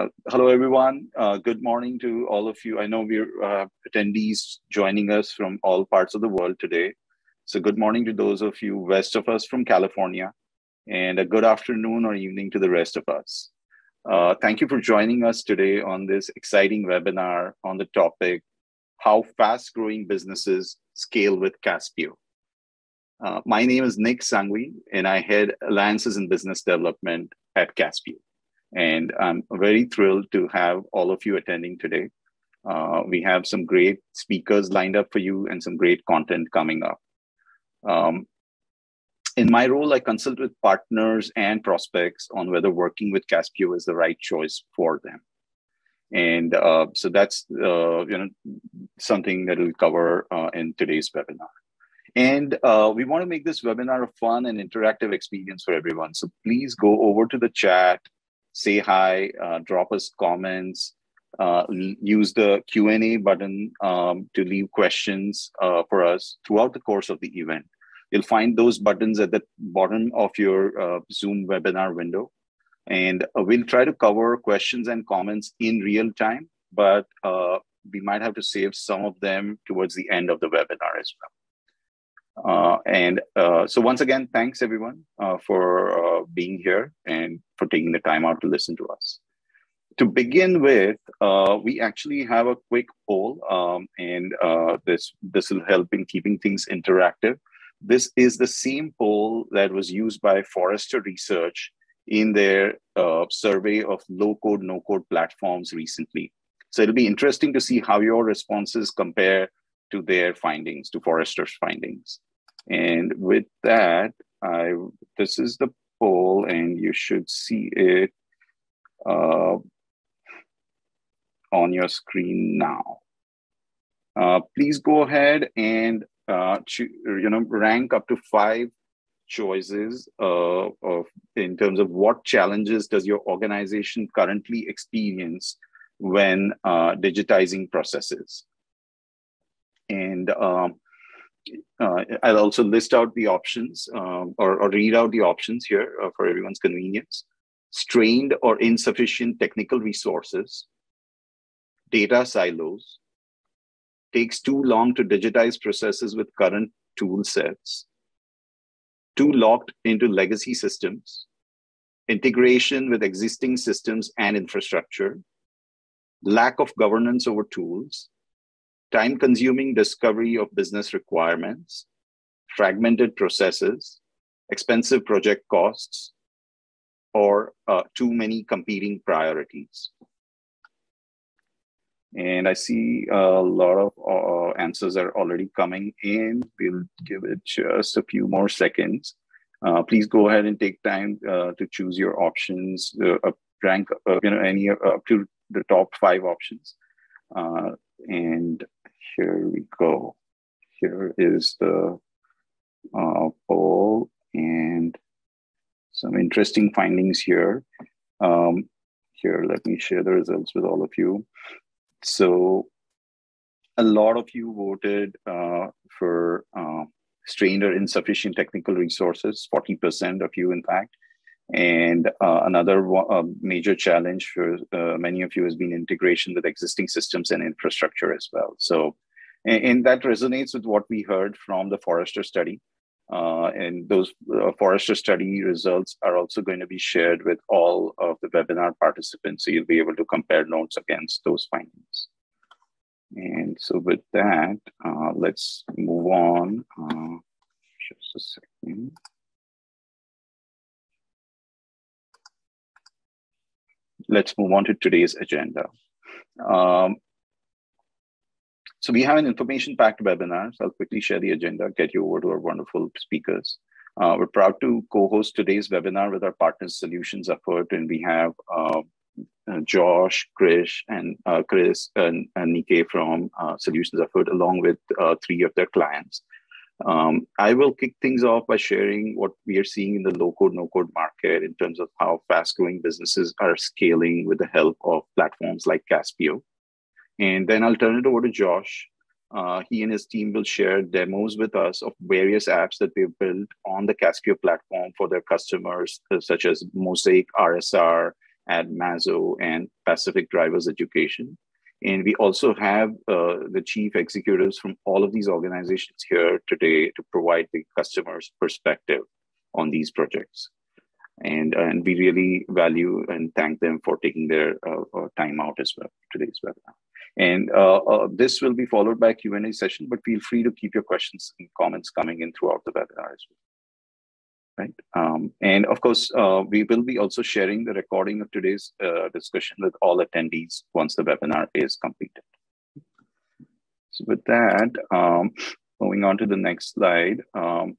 Uh, hello, everyone. Uh, good morning to all of you. I know we're uh, attendees joining us from all parts of the world today. So, good morning to those of you west of us from California, and a good afternoon or evening to the rest of us. Uh, thank you for joining us today on this exciting webinar on the topic How Fast Growing Businesses Scale with Caspio. Uh, my name is Nick Sangui, and I head Alliances and Business Development at Caspio. And I'm very thrilled to have all of you attending today. Uh, we have some great speakers lined up for you and some great content coming up. Um, in my role, I consult with partners and prospects on whether working with Caspio is the right choice for them. And uh, so that's uh, you know something that we'll cover uh, in today's webinar. And uh, we want to make this webinar a fun and interactive experience for everyone. So please go over to the chat, say hi, uh, drop us comments, uh, use the Q&A button um, to leave questions uh, for us throughout the course of the event. You'll find those buttons at the bottom of your uh, Zoom webinar window. And uh, we'll try to cover questions and comments in real time, but uh, we might have to save some of them towards the end of the webinar as well. Uh, and uh, so once again, thanks everyone uh, for uh, being here and for taking the time out to listen to us. To begin with, uh, we actually have a quick poll, um, and uh, this this will help in keeping things interactive. This is the same poll that was used by Forrester Research in their survey of low-code, no-code platforms recently. So it'll be interesting to see how your responses compare to their findings, to Forrester's findings. And with that, I this is the poll, and you should see it uh, on your screen now. Uh, please go ahead and uh, you know rank up to five choices uh, of in terms of what challenges does your organization currently experience when uh, digitizing processes and um, uh, I'll also list out the options um, or, or, read out the options here uh, for everyone's convenience. Strained or insufficient technical resources, data silos, takes too long to digitize processes with current tool sets, too locked into legacy systems, integration with existing systems and infrastructure, lack of governance over tools, time consuming discovery of business requirements, fragmented processes, expensive project costs, or uh, too many competing priorities. And I see a lot of uh, answers are already coming in. We'll give it just a few more seconds. Uh, please go ahead and take time uh, to choose your options, uh, rank, uh, you know, any up to the top five options. and here we go. Here is the uh, poll and some interesting findings here. Um, here, let me share the results with all of you. So a lot of you voted uh, for uh, strained or insufficient technical resources, 40% of you, in fact. And uh, another major challenge for uh, many of you has been integration with existing systems and infrastructure as well. So, and, and that resonates with what we heard from the Forrester study. Uh, and those uh, Forrester study results are also going to be shared with all of the webinar participants. So you'll be able to compare notes against those findings. And so with that, uh, let's move on. just a second. Let's move on to today's agenda. Um, so we have an information-packed webinar. So I'll quickly share the agenda, get you over to our wonderful speakers. Uh, we're proud to co-host today's webinar with our partners Solutions Afoot, and we have uh, uh, Josh, Krish, and uh, Chris and, and Nike from uh, Solutions Afoot, along with uh, three of their clients. Um, I will kick things off by sharing what we are seeing in the low code, no code market in terms of how fast growing businesses are scaling with the help of platforms like Caspio. And then I'll turn it over to Josh. Uh, he and his team will share demos with us of various apps that they've built on the Caspio platform for their customers, uh, such as Mosaic RSR Admazo and Pacific Drivers Education. And we also have uh, the chief executives from all of these organizations here today to provide the customer's perspective on these projects. And, and we really value and thank them for taking their uh, uh time out as well today's webinar. And uh, uh, this will be followed by a Q&A session, but feel free to keep your questions and comments coming in throughout the webinar as well right? Um, and of course, uh, we will be also sharing the recording of today's uh, discussion with all attendees once the webinar is completed. So with that, um, moving on to the next slide. Um,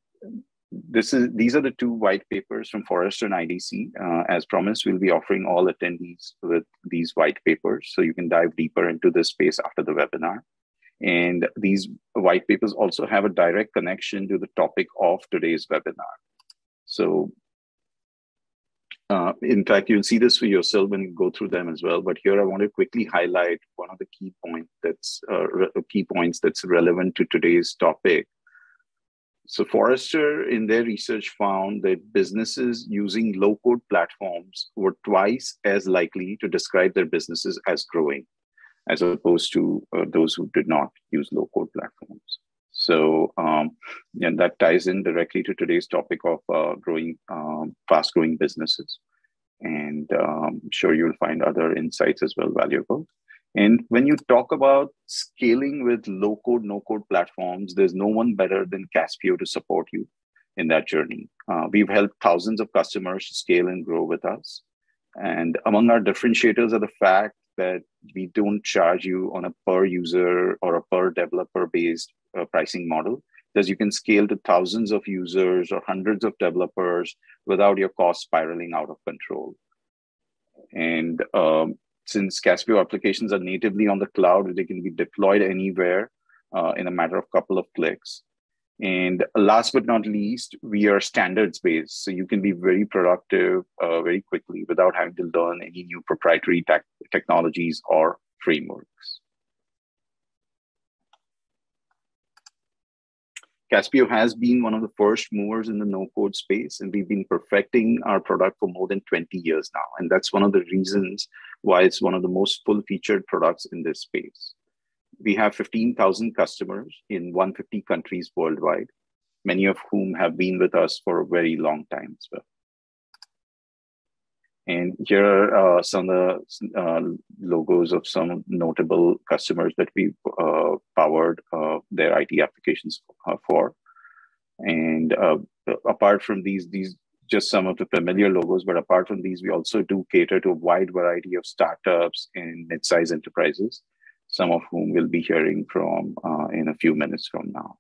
this is these are the two white papers from Forrester and IDC. Uh, as promised, we'll be offering all attendees with these white papers, so you can dive deeper into this space after the webinar. And these white papers also have a direct connection to the topic of today's webinar. So uh, in fact, you'll see this for yourself when you go through them as well. But here I want to quickly highlight one of the key point that's uh, key points that's relevant to today's topic. So Forrester, in their research, found that businesses using low-code platforms were twice as likely to describe their businesses as growing, as opposed to uh, those who did not use low-code platforms. So um, yeah, that ties in directly to today's topic of uh, growing, um, fast-growing businesses. And um, I'm sure you'll find other insights as well valuable. And when you talk about scaling with low-code, no-code platforms, there's no one better than Caspio to support you in that journey. Uh, we've helped thousands of customers scale and grow with us. And among our differentiators are the fact that we don't charge you on a per user or a per developer based uh, pricing model because you can scale to thousands of users or hundreds of developers without your cost spiraling out of control. And um, since Caspio applications are natively on the cloud, they can be deployed anywhere uh, in a matter of couple of clicks. And last but not least, we are standards based. So you can be very productive uh, very quickly without having to learn any new proprietary tech technologies or frameworks. Caspio has been one of the first movers in the no code space, and we've been perfecting our product for more than 20 years now. And that's one of the reasons why it's one of the most full featured products in this space. We have 15,000 customers in 150 countries worldwide, many of whom have been with us for a very long time as well. And here are uh, some of the uh, logos of some notable customers that we uh, powered uh, their IT applications uh, for. And uh, apart from these, these just some of the familiar logos, but apart from these, we also do cater to a wide variety of startups and mid-sized enterprises, some of whom we'll be hearing from in a few minutes from now.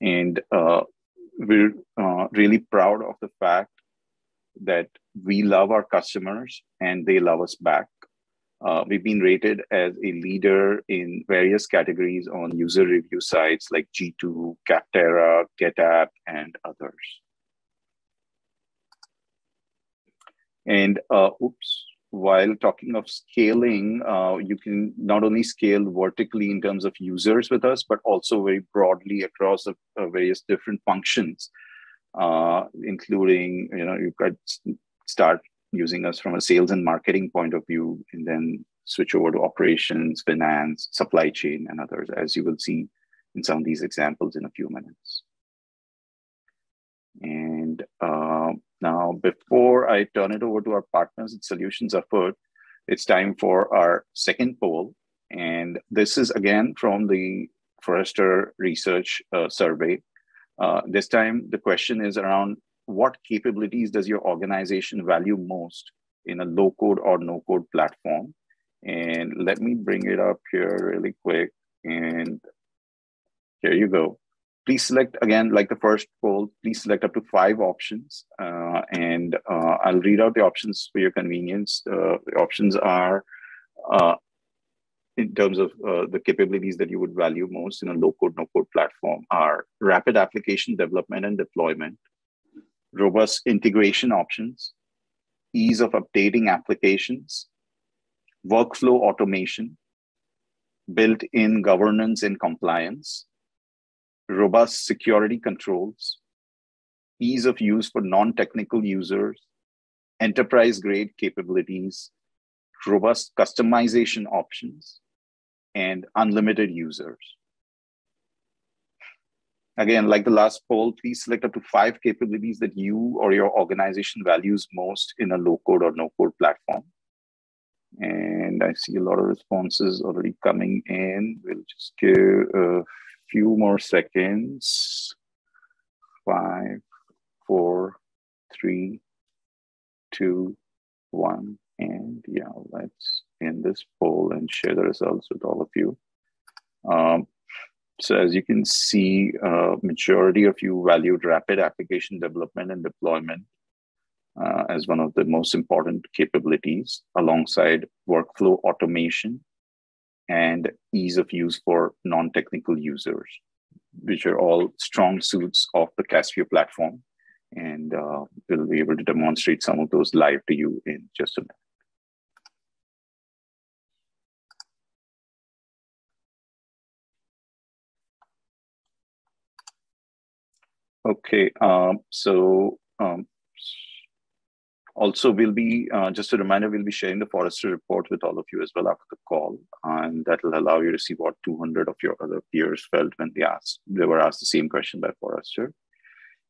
And we're really proud of the fact that we love our customers and they love us back. Uh, we've been rated as a leader in various categories on user review sites like G2, Capterra, GetApp, and others. And uh, oops, while talking of scaling, uh, you can not only scale vertically in terms of users with us, but also very broadly across uh, various different functions uh, including you know you could start using us from a sales and marketing point of view, and then switch over to operations, finance, supply chain, and others, as you will see in some of these examples in a few minutes. And uh, now, before I turn it over to our partners at Solutions Afoot, it's time for our second poll. And this is again from the Forrester Research uh, Survey. Uh, this time, the question is around what capabilities does your organization value most in a low code or no code platform? And let me bring it up here really quick. And here you go. Please select again, like the first poll, please select up to five options. Uh, and uh, I'll read out the options for your convenience. Uh, the options are uh, in terms of uh, the capabilities that you would value most in a low code, no code platform are rapid application development and deployment, robust integration options, ease of updating applications, workflow automation, built in governance and compliance, robust security controls, ease of use for non technical users, enterprise grade capabilities, robust customization options, and unlimited users. Again, like the last poll, please select up to five capabilities that you or your organization values most in a low code or no code platform. And I see a lot of responses already coming in. We'll just give a few more seconds. Five, four, three, two, one. And yeah, let's end this poll and share the results with all of you. Um, so as you can see, uh, majority of you valued rapid application development and deployment uh, as one of the most important capabilities alongside workflow automation and ease of use for non-technical users, which are all strong suits of the Caspio platform. And uh, we'll be able to demonstrate some of those live to you in just a minute. Okay, um, so um, also we'll be, uh, just a reminder, we'll be sharing the Forrester report with all of you as well after the call. And that will allow you to see what 200 of your other peers felt when they asked, they were asked the same question by Forrester.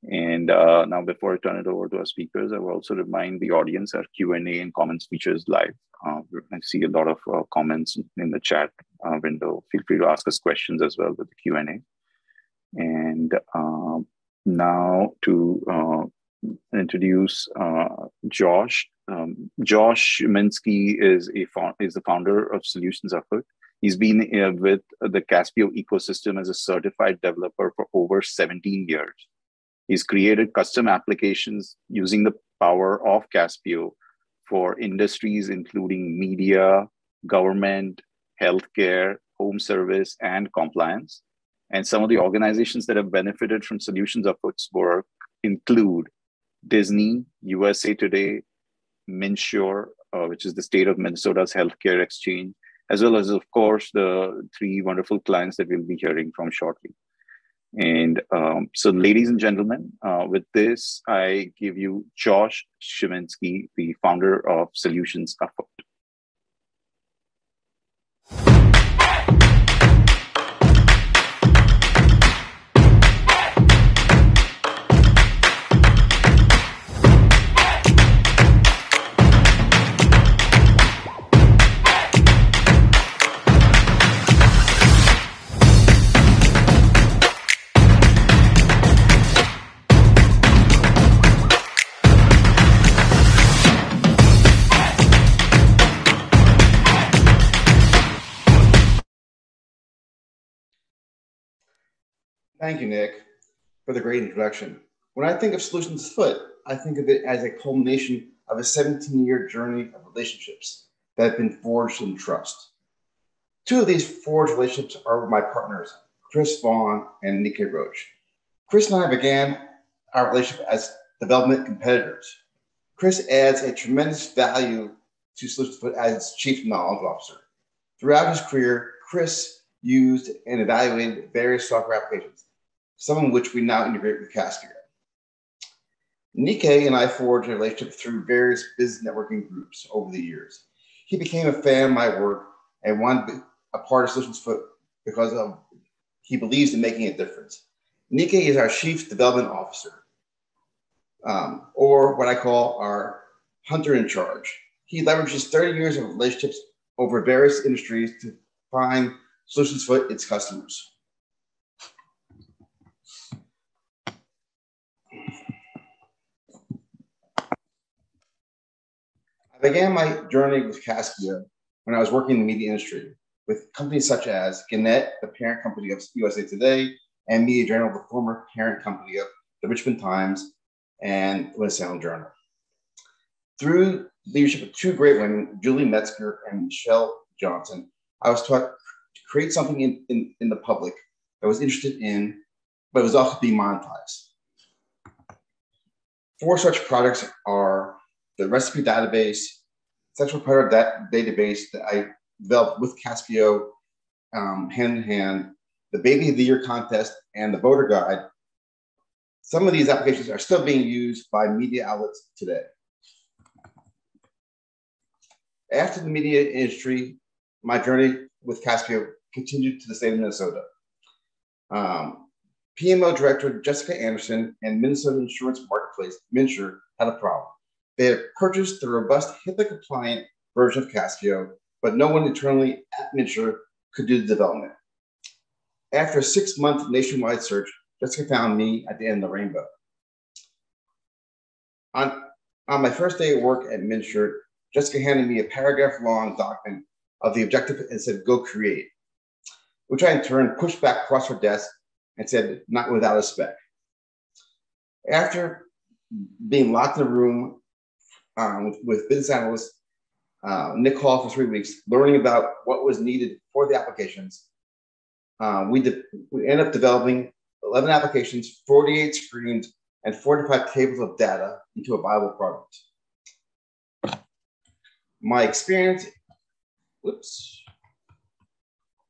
And uh, now before I turn it over to our speakers, I will also remind the audience our Q&A and comments features live. Uh, I see a lot of uh, comments in the chat uh, window. Feel free to ask us questions as well with the Q&A. And um, now to uh, introduce uh, Josh. Um, Josh Minsky is a is the founder of Solutions Afoot. He's been uh, with the Caspio ecosystem as a certified developer for over 17 years. He's created custom applications using the power of Caspio for industries including media, government, healthcare, home service, and compliance. And some of the organizations that have benefited from Solutions Afoot's work include Disney, USA Today, MNsure, uh, which is the state of Minnesota's healthcare exchange, as well as, of course, the three wonderful clients that we'll be hearing from shortly. And um, so, ladies and gentlemen, uh, with this, I give you Josh Shivinsky, the founder of Solutions Afoot. Thank you, Nick, for the great introduction. When I think of Solutions Afoot, I think of it as a culmination of a 17 year journey of relationships that have been forged in trust. Two of these forged relationships are with my partners, Chris Vaughn and Nikkei Roach. Chris and I began our relationship as development competitors. Chris adds a tremendous value to Solutions Afoot as its Chief Knowledge Officer. Throughout his career, Chris used and evaluated various software applications, some of which we now integrate with Caspio. Nikkei and I forged a relationship through various business networking groups over the years. He became a fan of my work and wanted to be a part of Solutions Afoot because of he believes in making a difference. Nikkei is our chief development officer, um, or what I call our hunter in charge. He leverages 30 years of relationships over various industries to find solutions for its customers. I began my journey with Caspio when I was working in the media industry with companies such as Gannett, the parent company of USA Today, and Media General, the former parent company of the Richmond Times and Winston Journal. Through leadership of two great women, Julie Metzger and Michelle Johnson, I was taught to create something in, in, in the public that was interested in, but was also being monetized. Four such products are the recipe database, central part of that database that I developed with Caspio um, hand in hand, the Baby of the Year contest, and the voter guide. Some of these applications are still being used by media outlets today. After the media industry, my journey with Caspio continued to the state of Minnesota. Um, PMO director Jessica Anderson and Minnesota Insurance Marketplace, MNsure, had a problem. They had purchased the robust HIPAA compliant version of Caspio, but no one internally at MNsure could do the development. After a six month nationwide search, Jessica found me at the end of the rainbow. On, on my first day of work at MNsure, Jessica handed me a paragraph long document of the objective and said, go create, which I in turn pushed back across her desk and said, not without a spec. After being locked in a room um, with, with, business analyst uh, Nick Hall for three weeks, learning about what was needed for the applications, uh, we, de- we ended up developing 11 applications, 48 screens, and 45 tables of data into a viable product. My experience, whoops,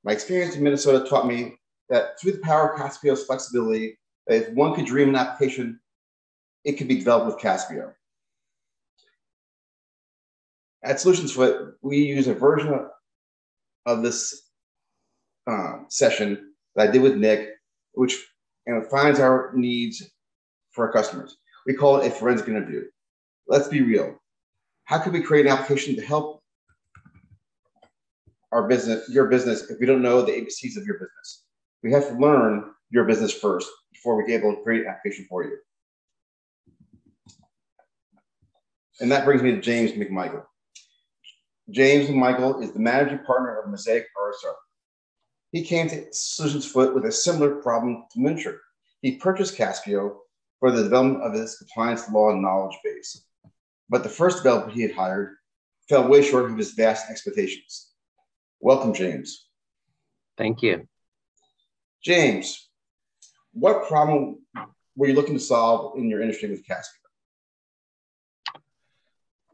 my experience in Minnesota taught me that through the power of Caspio's flexibility, if one could dream an application, it could be developed with Caspio. At Solutions Afoot, we use a version of, of this um, session that I did with Nick, which you know, finds our needs for our customers. We call it a forensic interview. Let's be real. How could we create an application to help our business, your business, if we don't know the ABCs of your business? We have to learn your business first before we get able to create an application for you. And that brings me to James McMichael. James Michael is the managing partner of Mosaic RSR. He came to Solutions Afoot with a similar problem to MNsure. He purchased Caspio for the development of his compliance law and knowledge base. But the first developer he had hired fell way short of his vast expectations. Welcome, James. Thank you. James, what problem were you looking to solve in your industry with Caspio?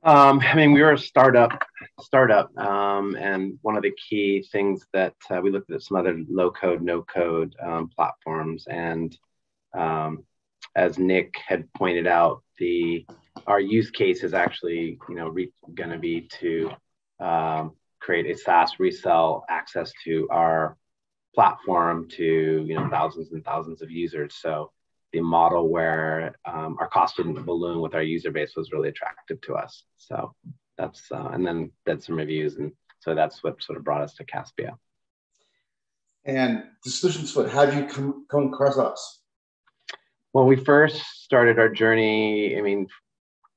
Um, I mean, we were a startup, startup, um, and one of the key things that uh, we looked at some other low code, no code um, platforms, and um, as Nick had pointed out, the our use case is actually, you know, going to be to um, create a SaaS resell access to our platform to you know thousands and thousands of users. So the model where um, our cost didn't balloon with our user base was really attractive to us. So that's uh, and then did some reviews, and so that's what sort of brought us to Caspio. And the solutions foot, how did you come, come across us? Well, we first started our journey. I mean,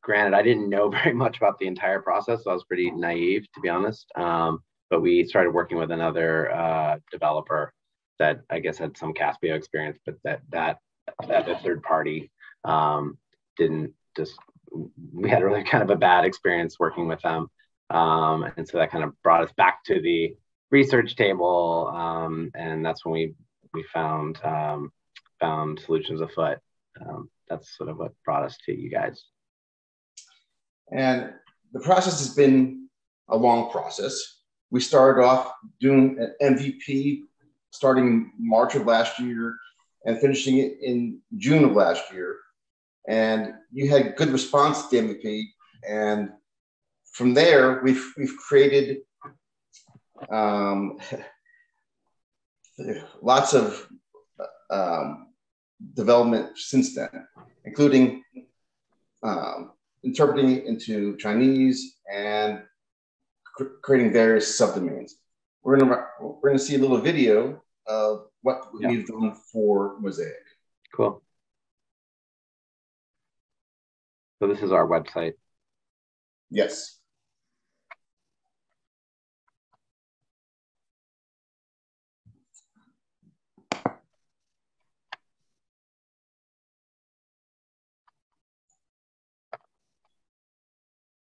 granted, I didn't know very much about the entire process, so I was pretty naive, to be honest. Um, but we started working with another uh, developer that I guess had some Caspio experience, but that that that the third party um, didn't just. We had really kind of a bad experience working with them, um, and so that kind of brought us back to the research table, um, and that's when we we found um, found solutions afoot. Um, that's sort of what brought us to you guys. And the process has been a long process we started off doing an MVP starting March of last year and finishing it in June of last year. And you had good response to the MVP. And from there, we've, we've created um, lots of um, development since then, including um, interpreting it into Chinese and creating various subdomains. We're gonna we're gonna see a little video of what yeah. we've done for Mosaic. Cool. So this is our website. Yes.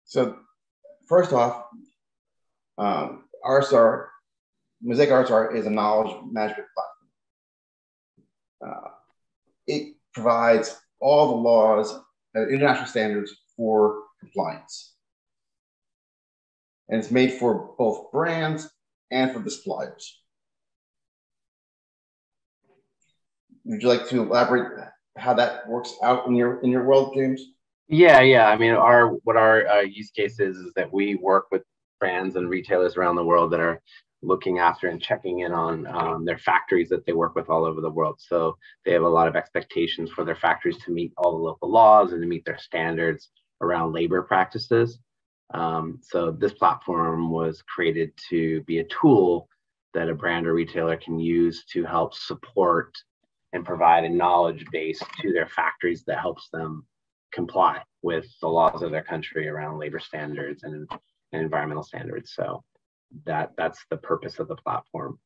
So first off, um, RSR, Mosaic RSR is a knowledge management platform. Uh, it provides all the laws international standards for compliance. And it's made for both brands and for the suppliers. Would you like to elaborate how that works out in your in your world, James? Yeah, yeah. I mean, our what our uh, use case is is that we work with brands and retailers around the world that are looking after and checking in on um, their factories that they work with all over the world. So they have a lot of expectations for their factories to meet all the local laws and to meet their standards around labor practices. Um, so this platform was created to be a tool that a brand or retailer can use to help support and provide a knowledge base to their factories that helps them comply with the laws of their country around labor standards and, and environmental standards. So that that's the purpose of the platform.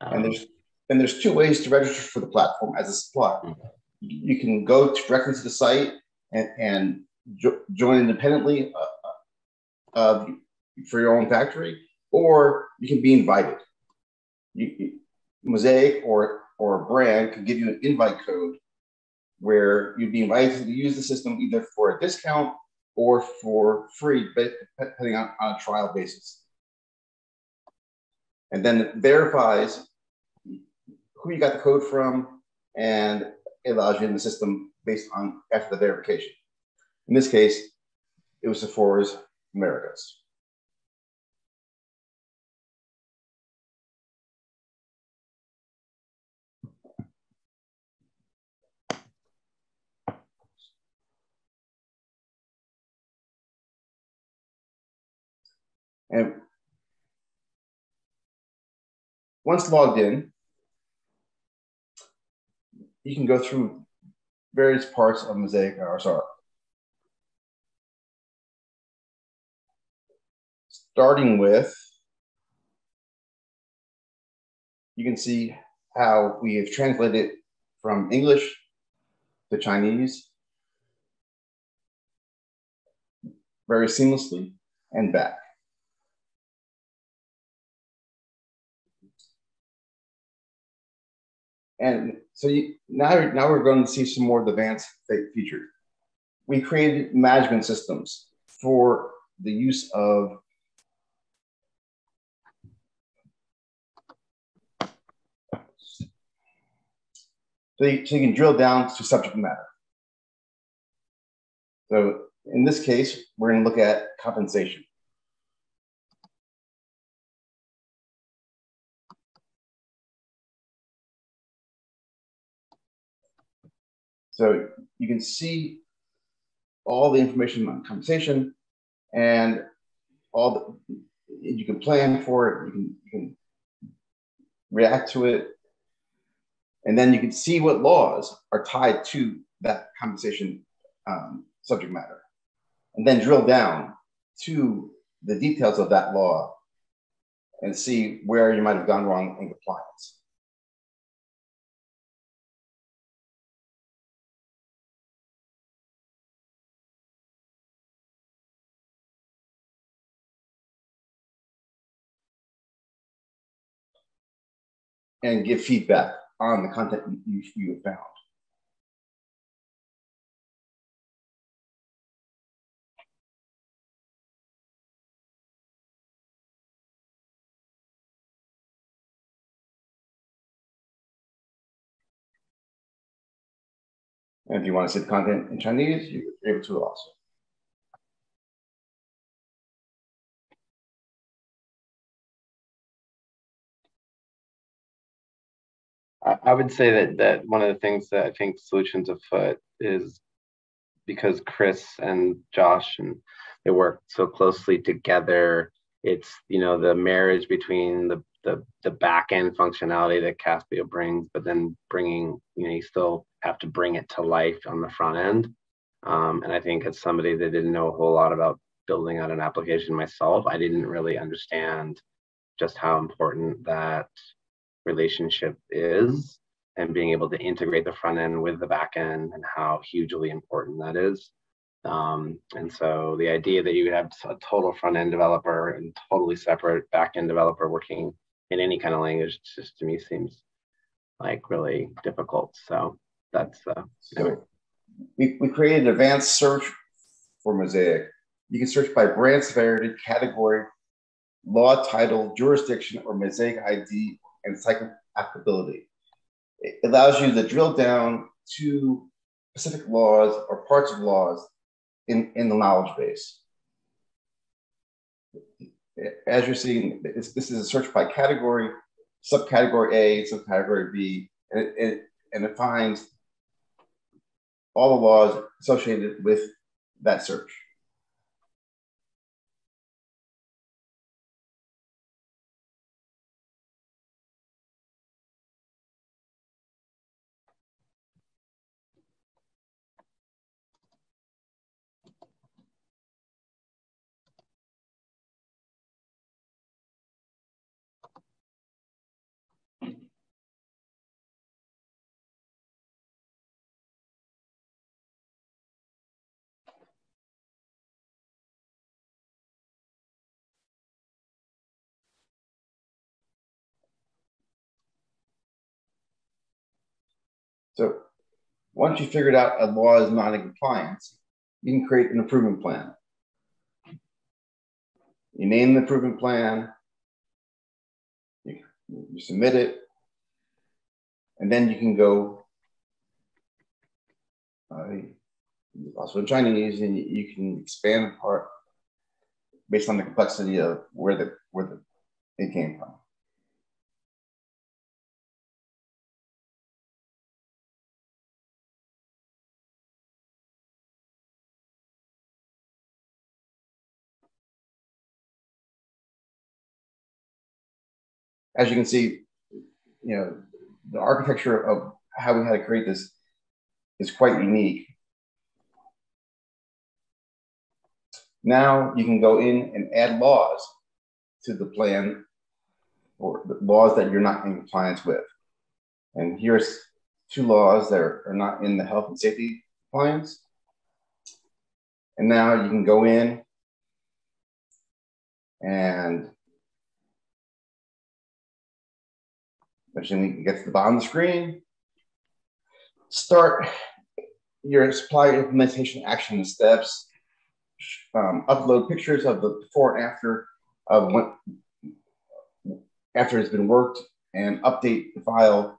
Um, and there's and there's two ways to register for the platform as a supplier. Mm-hmm. You can go directly to the site and, and jo- join independently uh, uh, for your own factory, or you can be invited. You, you, Mosaic or or a brand could give you an invite code where you'd be invited to use the system either for a discount or for free, depending on, on a trial basis and then it verifies who you got the code from and it allows you in the system based on after the verification. In this case, it was Sephora's Americas. And once logged in, you can go through various parts of Mosaic uh, RSR. Starting with, you can see how we have translated from English to Chinese very seamlessly and back. And so you, now, now we're going to see some more advanced features. We created management systems for the use of so you, so you can drill down to subject matter. So in this case, we're going to look at compensation. So you can see all the information on compensation and all the, you can plan for it, you can, you can react to it, and then you can see what laws are tied to that compensation um, subject matter, and then drill down to the details of that law and see where you might have gone wrong in compliance. And give feedback on the content you, you have found. And if you want to see the content in Chinese, you're able to also. I, would say that that one of the things that I think Solutions Afoot is because Chris and Josh and they work so closely together. It's you know the marriage between the the the back end functionality that Caspio brings, but then bringing you know you still have to bring it to life on the front end. Um, and I think as somebody that didn't know a whole lot about building out an application myself, I didn't really understand just how important that relationship is and being able to integrate the front end with the back end and how hugely important that is. Um, and so the idea that you have a total front end developer and totally separate back end developer working in any kind of language just to me seems like really difficult. So that's uh, so we, we created an advanced search for Mosaic. You can search by brand severity, category, law title, jurisdiction, or Mosaic ID and cycle applicability. It allows you to drill down to specific laws or parts of laws in, in the knowledge base. as you're seeing, this, this is a search by category, subcategory A, subcategory B, and it, it, and it finds all the laws associated with that search. So once you figured out a law is not in compliance, you can create an improvement plan. You name the improvement plan, you, you submit it, and then you can go uh, also in Chinese, and you can expand part based on the complexity of where the where the it came from. As you can see, you know, the architecture of how we had to create this is quite unique. Now you can go in and add laws to the plan or the laws that you're not in compliance with. And here's two laws that are, are not in the health and safety compliance. And now you can go in and Eventually we get to the bottom of the screen. Start your supply implementation action steps. Um, upload pictures of the before and after of when after it's been worked and update the file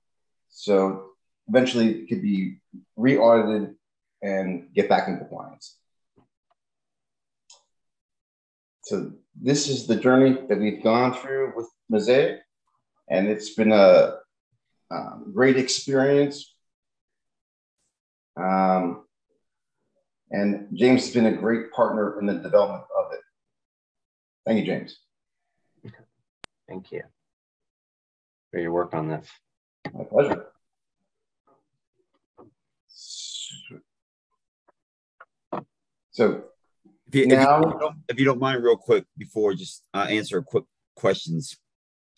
so eventually it could be re-audited and get back in compliance. So this is the journey that we've gone through with Mosaic and it's been a um, great experience. Um, and James has been a great partner in the development of it. Thank you, James. Thank you for your work on this. My pleasure. So if you, now, if you, don't, if you don't mind, real quick, before just uh, answer a quick questions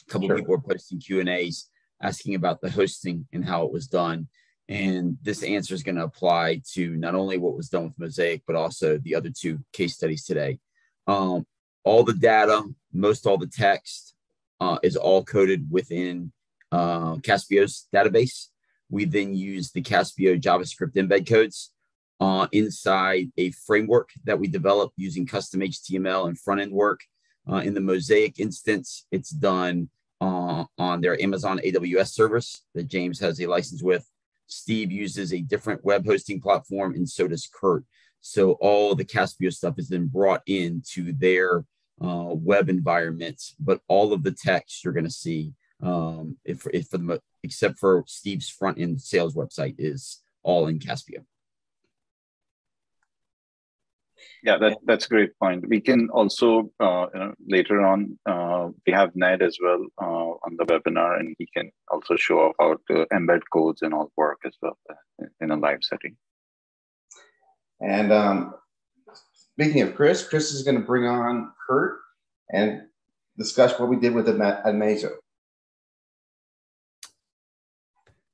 a couple sure. people were posting Q and A's asking about the hosting and how it was done. And this answer is going to apply to not only what was done with Mosaic, but also the other two case studies today. Um, all the data, most all the text uh, is all coded within uh, Caspio's database. We then use the Caspio JavaScript embed codes uh, inside a framework that we develop using custom HTML and front end work uh, in the Mosaic instance, it's done uh, on their Amazon AWS service that James has a license with. Steve uses a different web hosting platform, and so does Kurt. So all the Caspio stuff has been brought into their uh, web environments, but all of the text you're going to see, um, if, if for the except for Steve's front end sales website, is all in Caspio. Yeah, that, that's a great point. We can also, uh, you know, later on, uh, we have Ned as well uh, on the webinar, and he can also show off how to embed codes and all work as well uh, in a live setting. And um, speaking of Chris, Chris is going to bring on Kurt and discuss what we did with him at, at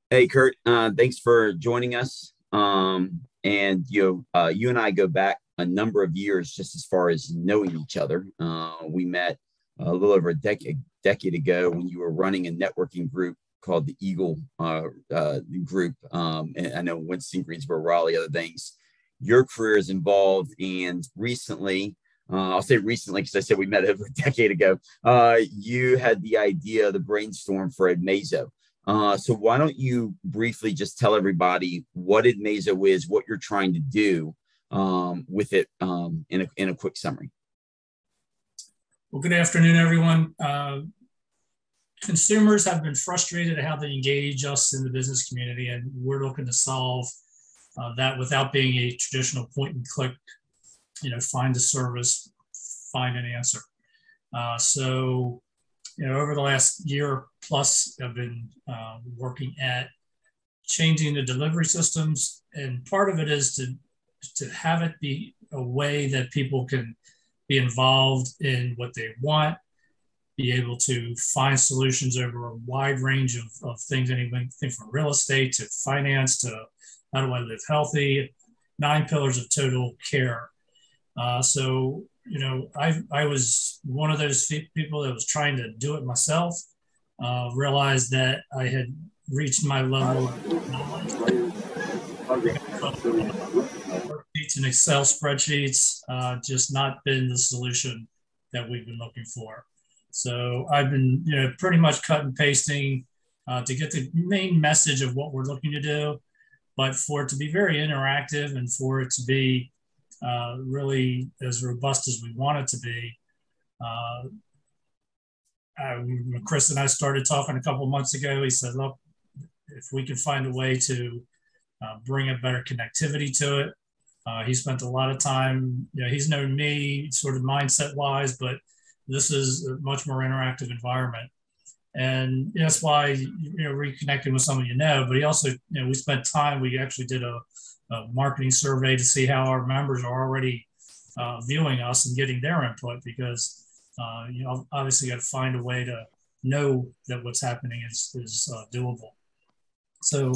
Hey, Kurt, uh, thanks for joining us. Um, and you know, uh, you and I go back a number of years just as far as knowing each other. Uh, we met a little over a decade decade ago when you were running a networking group called the Eagle uh, uh, Group. Um, and I know Winston Greensboro, Raleigh, other things. Your career is involved, and recently, uh, I'll say recently because I said we met over a decade ago. Uh, you had the idea, the brainstorm for Admazo. Uh, so why don't you briefly just tell everybody what Admazo is, what you're trying to do, um, with it um, in, a, in a quick summary. Well, good afternoon, everyone. Uh, consumers have been frustrated at how they engage us in the business community, and we're looking to solve uh, that without being a traditional point and click, you know, find a service, find an answer. Uh, so, you know, over the last year plus, I've been uh, working at changing the delivery systems, and part of it is to to have it be a way that people can be involved in what they want, be able to find solutions over a wide range of, of things, anything from real estate to finance to how do I live healthy, nine pillars of total care. Uh, so, you know, I, I was one of those people that was trying to do it myself, uh, realized that I had reached my level of knowledge. Worksheets and Excel spreadsheets, uh, just not been the solution that we've been looking for. So I've been, you know, pretty much cut and pasting uh, to get the main message of what we're looking to do but for it to be very interactive and for it to be uh, really as robust as we want it to be. Uh, Chris and I started talking a couple months ago. He said, "Look, if we can find a way to uh, bring a better connectivity to it." Uh, he spent a lot of time. You know, he's known me sort of mindset wise, but this is a much more interactive environment and that's why you know reconnecting with someone you know. But he also, you know, we spent time. We actually did a, a marketing survey to see how our members are already uh, viewing us and getting their input because uh, you know obviously you got to find a way to know that what's happening is is uh, doable. So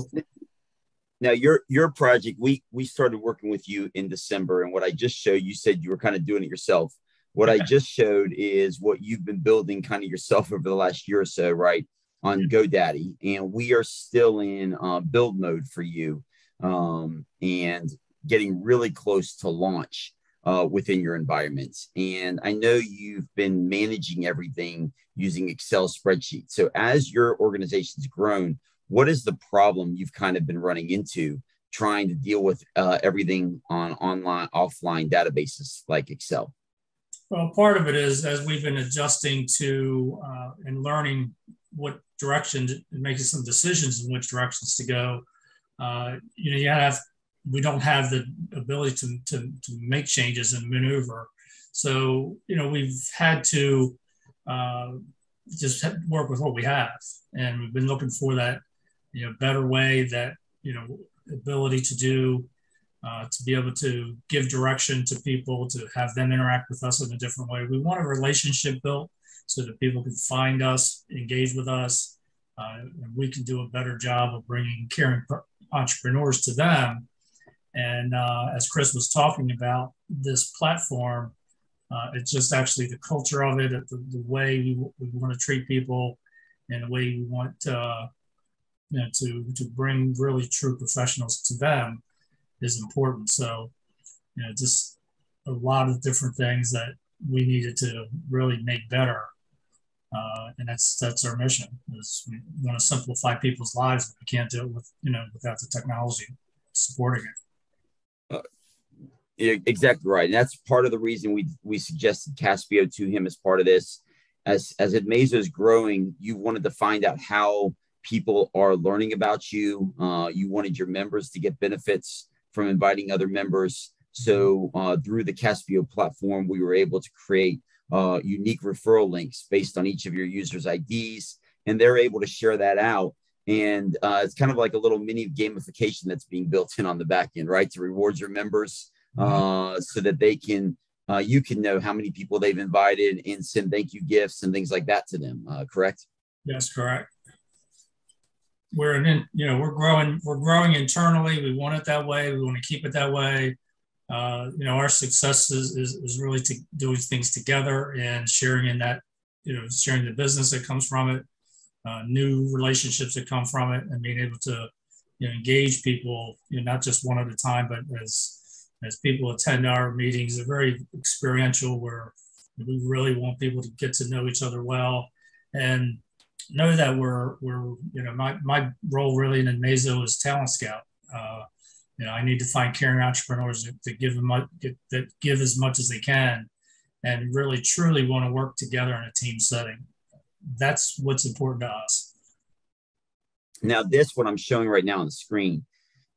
now your your project we we started working with you in December and what I just showed you said you were kind of doing it yourself what I just showed is what you've been building kind of yourself over the last year or so, right? On GoDaddy. And we are still in uh, build mode for you um, and getting really close to launch uh, within your environments. And I know you've been managing everything using Excel spreadsheets. So as your organization's grown, what is the problem you've kind of been running into trying to deal with uh, everything on online, offline databases like Excel? Well, part of it is as we've been adjusting to uh, and learning what direction and making some decisions in which directions to go. Uh, you know, you have we don't have the ability to, to, to make changes and maneuver. So, you know, we've had to uh, just work with what we have. And we've been looking for that, you know, better way that, you know, ability to do uh, to be able to give direction to people, to have them interact with us in a different way. We want a relationship built so that people can find us, engage with us, uh, and we can do a better job of bringing caring entrepreneurs to them. And uh, as Chris was talking about, this platform, uh, it's just actually the culture of it, the, the way we, we want to treat people, and the way we want uh, you know, to, to bring really true professionals to them is important. So, you know, just a lot of different things that we needed to really make better. Uh, and that's that's our mission is we want to simplify people's lives but we can't do it with you know without the technology supporting it uh, exactly right and that's part of the reason we we suggested caspio to him as part of this as as Admazo is growing you wanted to find out how people are learning about you uh, you wanted your members to get benefits from inviting other members. So uh, through the Caspio platform, we were able to create uh, unique referral links based on each of your users' IDs, and they're able to share that out. And uh, it's kind of like a little mini gamification that's being built in on the back end, right? To reward your members uh, so that they can, uh, you can know how many people they've invited and send thank you gifts and things like that to them. Uh, correct? That's correct we're you know, we're growing, we're growing internally. We want it that way. We want to keep it that way. Uh, you know, our success is, is, is really to doing things together and sharing in that, you know, sharing the business that comes from it, uh, new relationships that come from it, and being able to, you know, engage people, you know, not just one at a time, but as as people attend our meetings, they're very experiential. Where we really want people to get to know each other well, and know that we're we're you know my my role really in Admazo is talent scout. Uh, you know, I need to find caring entrepreneurs that, to give them that give as much as they can, and really truly want to work together in a team setting. That's what's important to us. Now, this what I'm showing right now on the screen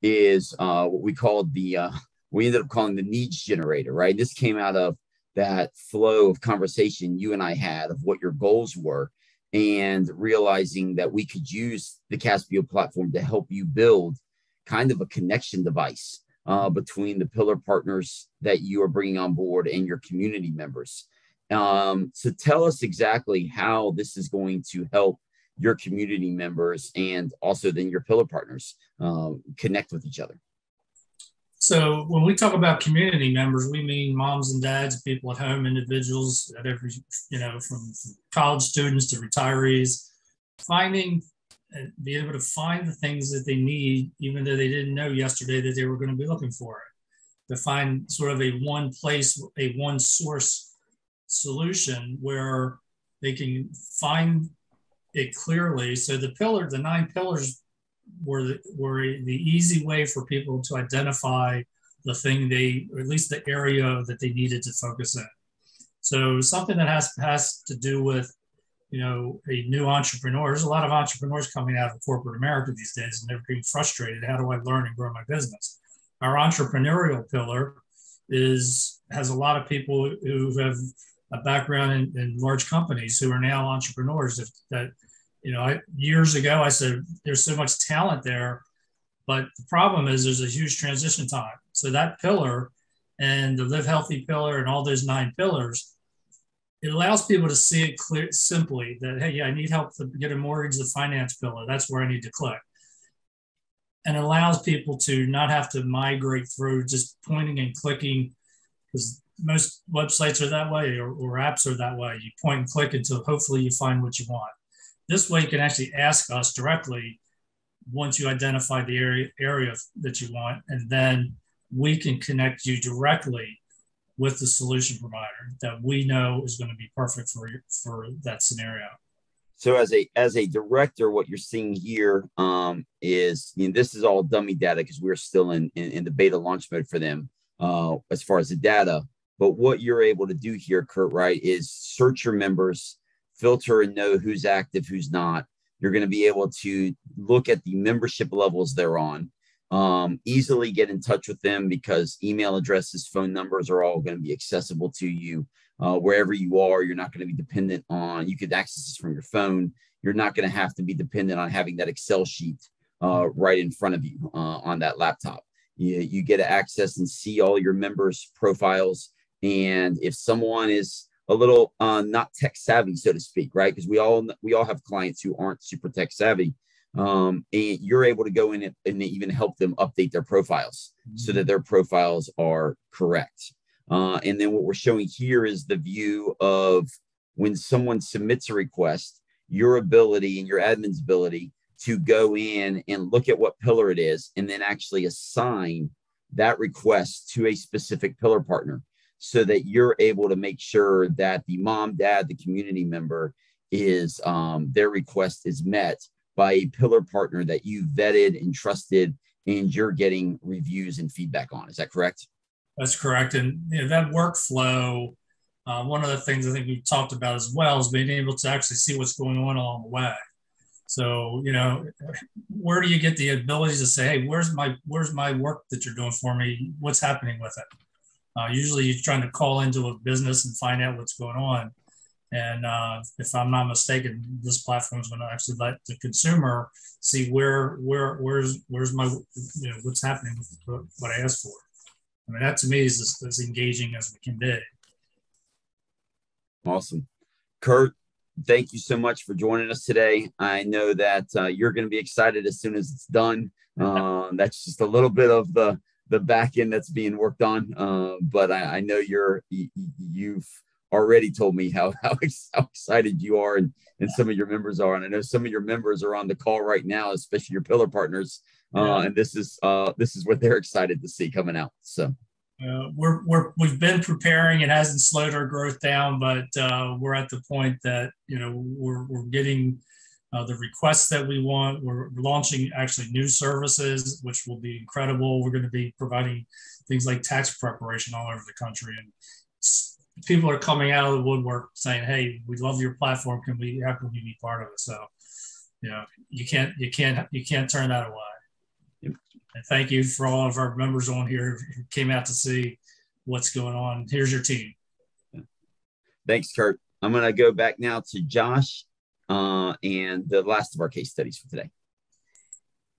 is uh, what we called the uh, we ended up calling the needs generator. Right, this came out of that flow of conversation you and I had of what your goals were, and realizing that we could use the Caspio platform to help you build kind of a connection device uh, between the pillar partners that you are bringing on board and your community members. Um, so tell us exactly how this is going to help your community members and also then your pillar partners uh, connect with each other. So when we talk about community members, we mean moms and dads, people at home, individuals at every, you know, from, from college students to retirees, finding and be able to find the things that they need, even though they didn't know yesterday that they were going to be looking for it. To find sort of a one place, a one source solution where they can find it clearly. So the pillar, the nine pillars were the, were the easy way for people to identify the thing they, or at least the area that they needed to focus in. So something that has has to do with you know, a new entrepreneur. There's a lot of entrepreneurs coming out of corporate America these days, and they're being frustrated. How do I learn and grow my business? Our entrepreneurial pillar is has a lot of people who have a background in, in large companies who are now entrepreneurs. That, that you know, I, years ago I said there's so much talent there, but the problem is there's a huge transition time. So that pillar and the live healthy pillar and all those nine pillars it allows people to see it clear simply that hey yeah i need help to get a mortgage the finance pillar. That's where i need to click. And allows people to not have to migrate through just pointing and clicking because most websites are that way or, or apps are that way. You point and click until hopefully you find what you want this way you can actually ask us directly once you identify the area area that you want and then we can connect you directly with the solution provider that we know is going to be perfect for for that scenario. So as a as a director, what you're seeing here um, is you know, this is all dummy data because we're still in, in, in the beta launch mode for them uh, as far as the data. But what you're able to do here, Kurt, right, is search your members, filter and know who's active, who's not. You're going to be able to look at the membership levels they're on um, easily get in touch with them because email addresses, phone numbers are all going to be accessible to you uh, wherever you are. You're not going to be dependent on, you could access this from your phone. You're not going to have to be dependent on having that Excel sheet uh, right in front of you uh, on that laptop. You, you get to access and see all your members' profiles. And if someone is a little uh, not tech savvy, so to speak, right? Because we all we all have clients who aren't super tech savvy um, and you're able to go in and, and, even help them update their profiles mm-hmm. so that mm-hmm. their profiles are correct. Uh, and then what we're showing here is the view of when someone submits a request, your ability and your admin's ability to go in and look at what pillar it is and then actually assign that request to a specific pillar partner so that you're able to make sure that the mom, dad, the community member is um, their request is met by a pillar partner that you vetted and trusted and you're getting reviews and feedback on. Is that correct? That's correct. And you know, that workflow, uh, one of the things I think we've talked about as well is being able to actually see what's going on along the way. So, you know, where do you get the ability to say, hey, where's my where's my work that you're doing for me? What's happening with it? Uh, usually you're trying to call into a business and find out what's going on. And uh, if I'm not mistaken, this platform is going to actually let the consumer see where where where's where's my you know what's happening with what I asked for. I mean that to me is as, as engaging as we can be. Awesome, Kurt. Thank you so much for joining us today. I know that uh, you're going to be excited as soon as it's done. Uh, that's just a little bit of the the back end that's being worked on, uh, but I, I know you're you've already told me how how, excited you are and, and some of your members are. And I know some of your members are on the call right now, especially your pillar partners. Uh, and this is uh, this is what they're excited to see coming out. So. Uh, we're, we're we've been preparing. It hasn't slowed our growth down, but uh, we're at the point that you know we're we're getting uh, the requests that we want. We're launching actually new services, which will be incredible. We're going to be providing things like tax preparation all over the country, and people are coming out of the woodwork saying, "Hey, we love your platform. Can we? How can we be part of it?" So, you know, you can't you can't you can't turn that away. Yep. And thank you for all of our members on here who came out to see what's going on. Here's your team. Thanks, Kurt. I'm going to go back now to Josh uh, and the last of our case studies for today.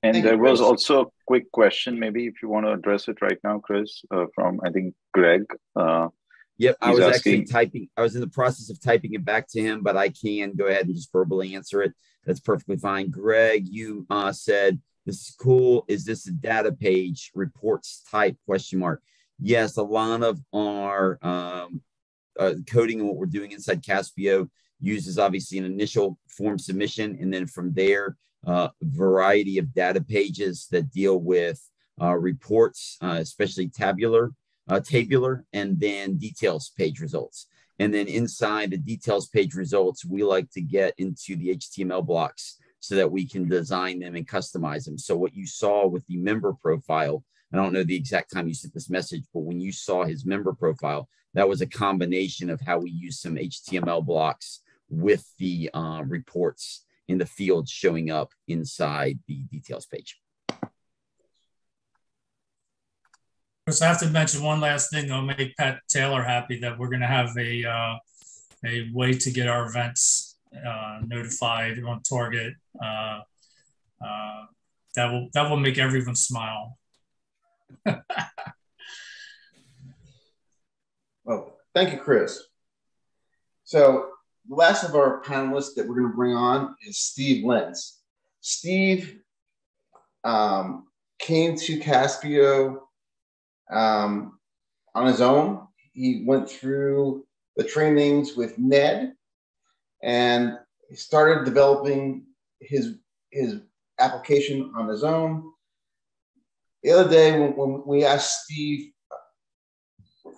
And Thank there you, was also a quick question, maybe if you want to address it right now, Chris, uh, from I think Greg. Uh, yep, I was asking, actually typing. I was in the process of typing it back to him, but I can go ahead and just verbally answer it. That's perfectly fine. Greg, you uh, said this is cool. Is this a data page reports type question mark? Yes, a lot of our um, uh, coding and what we're doing inside Caspio uses obviously an initial form submission, and then from there, uh, variety of data pages that deal with uh, reports, uh, especially tabular, uh, tabular, and then details page results. And then inside the details page results, we like to get into the HTML blocks so that we can design them and customize them. So what you saw with the member profile, I don't know the exact time you sent this message, but when you saw his member profile, that was a combination of how we use some HTML blocks with the uh, reports in the fields showing up inside the details page. So I have to mention one last thing that'll make Pat Taylor happy that we're going to have a uh, a way to get our events uh, notified on Target. Uh, uh that will that will make everyone smile. well, thank you, Chris. So the last of our panelists that we're going to bring on is Steve Lentz. Steve um, came to Caspio um, on his own. He went through the trainings with Ned and he started developing his, his application on his own. The other day, when, when we asked Steve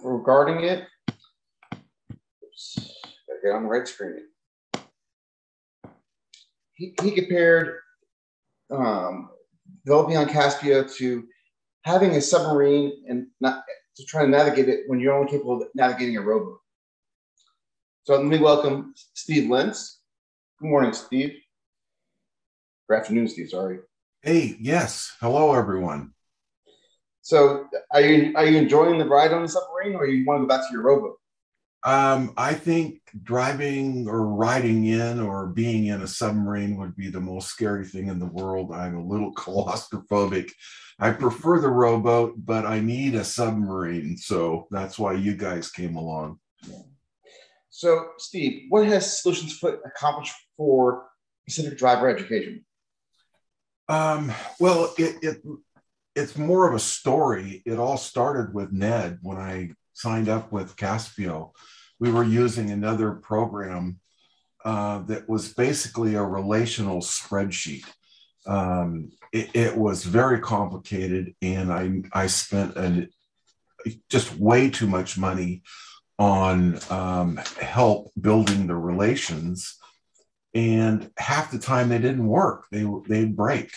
regarding it, oops, get on the right screen. He, he compared um, developing on Caspio to having a submarine and not to try to navigate it when you're only capable of navigating a rowboat. So let me welcome Steve Lentz. Good morning, Steve. Good afternoon, Steve. Sorry. Hey, yes. Hello, everyone. So, are you are you enjoying the ride on the submarine, or you want to go back to your rowboat? Um, I think driving or riding in or being in a submarine would be the most scary thing in the world. I'm a little claustrophobic. I prefer the rowboat, but I need a submarine. So that's why you guys came along. So, Steve, what has Solutions Afoot accomplished for Pacific driver education? Um, well, it, it it's more of a story. It all started with Ned when I signed up with Caspio, we were using another program uh, that was basically a relational spreadsheet. Um, it, it, was very complicated, and I I spent an, just way too much money on um, help building the relations, and half the time they didn't work. They they'd break,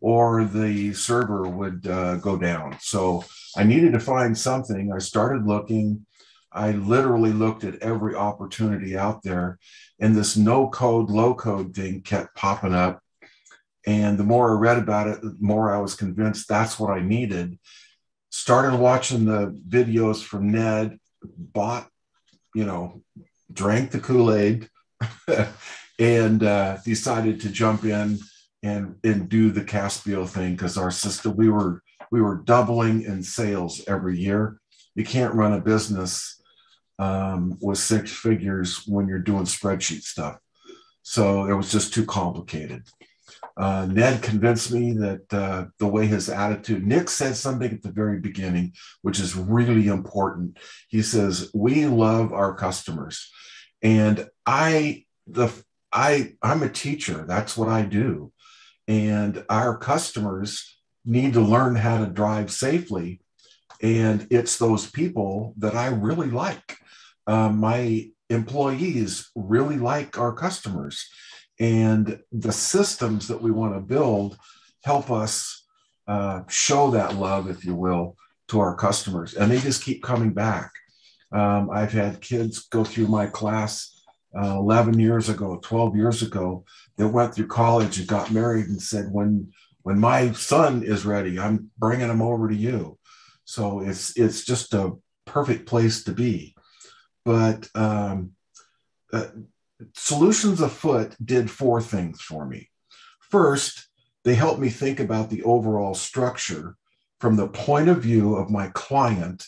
or the server would uh, go down. So I needed to find something. I started looking. I literally looked at every opportunity out there, and this no code, low code thing kept popping up. And the more I read about it, the more I was convinced that's what I needed. Started watching the videos from Ned, bought, you know, drank the Kool Aid, and uh, decided to jump in and and do the Caspio thing because our system we were we were doubling in sales every year. You can't run a business um, with six figures when you're doing spreadsheet stuff. So it was just too complicated. Uh, Ned convinced me that uh, the way his attitude, Nick said something at the very beginning, which is really important. He says, We love our customers. And I, the, I, I'm a teacher. That's what I do. And our customers need to learn how to drive safely. And it's those people that I really like. Uh, my employees really like our customers. And the systems that we want to build help us uh, show that love, if you will, to our customers. And they just keep coming back. Um, I've had kids go through my class uh, 11 years ago, 12 years ago, that went through college and got married and said, when when my son is ready, I'm bringing him over to you. So it's it's just a perfect place to be. But um, uh, Solutions Afoot did four things for me. First, they helped me think about the overall structure from the point of view of my client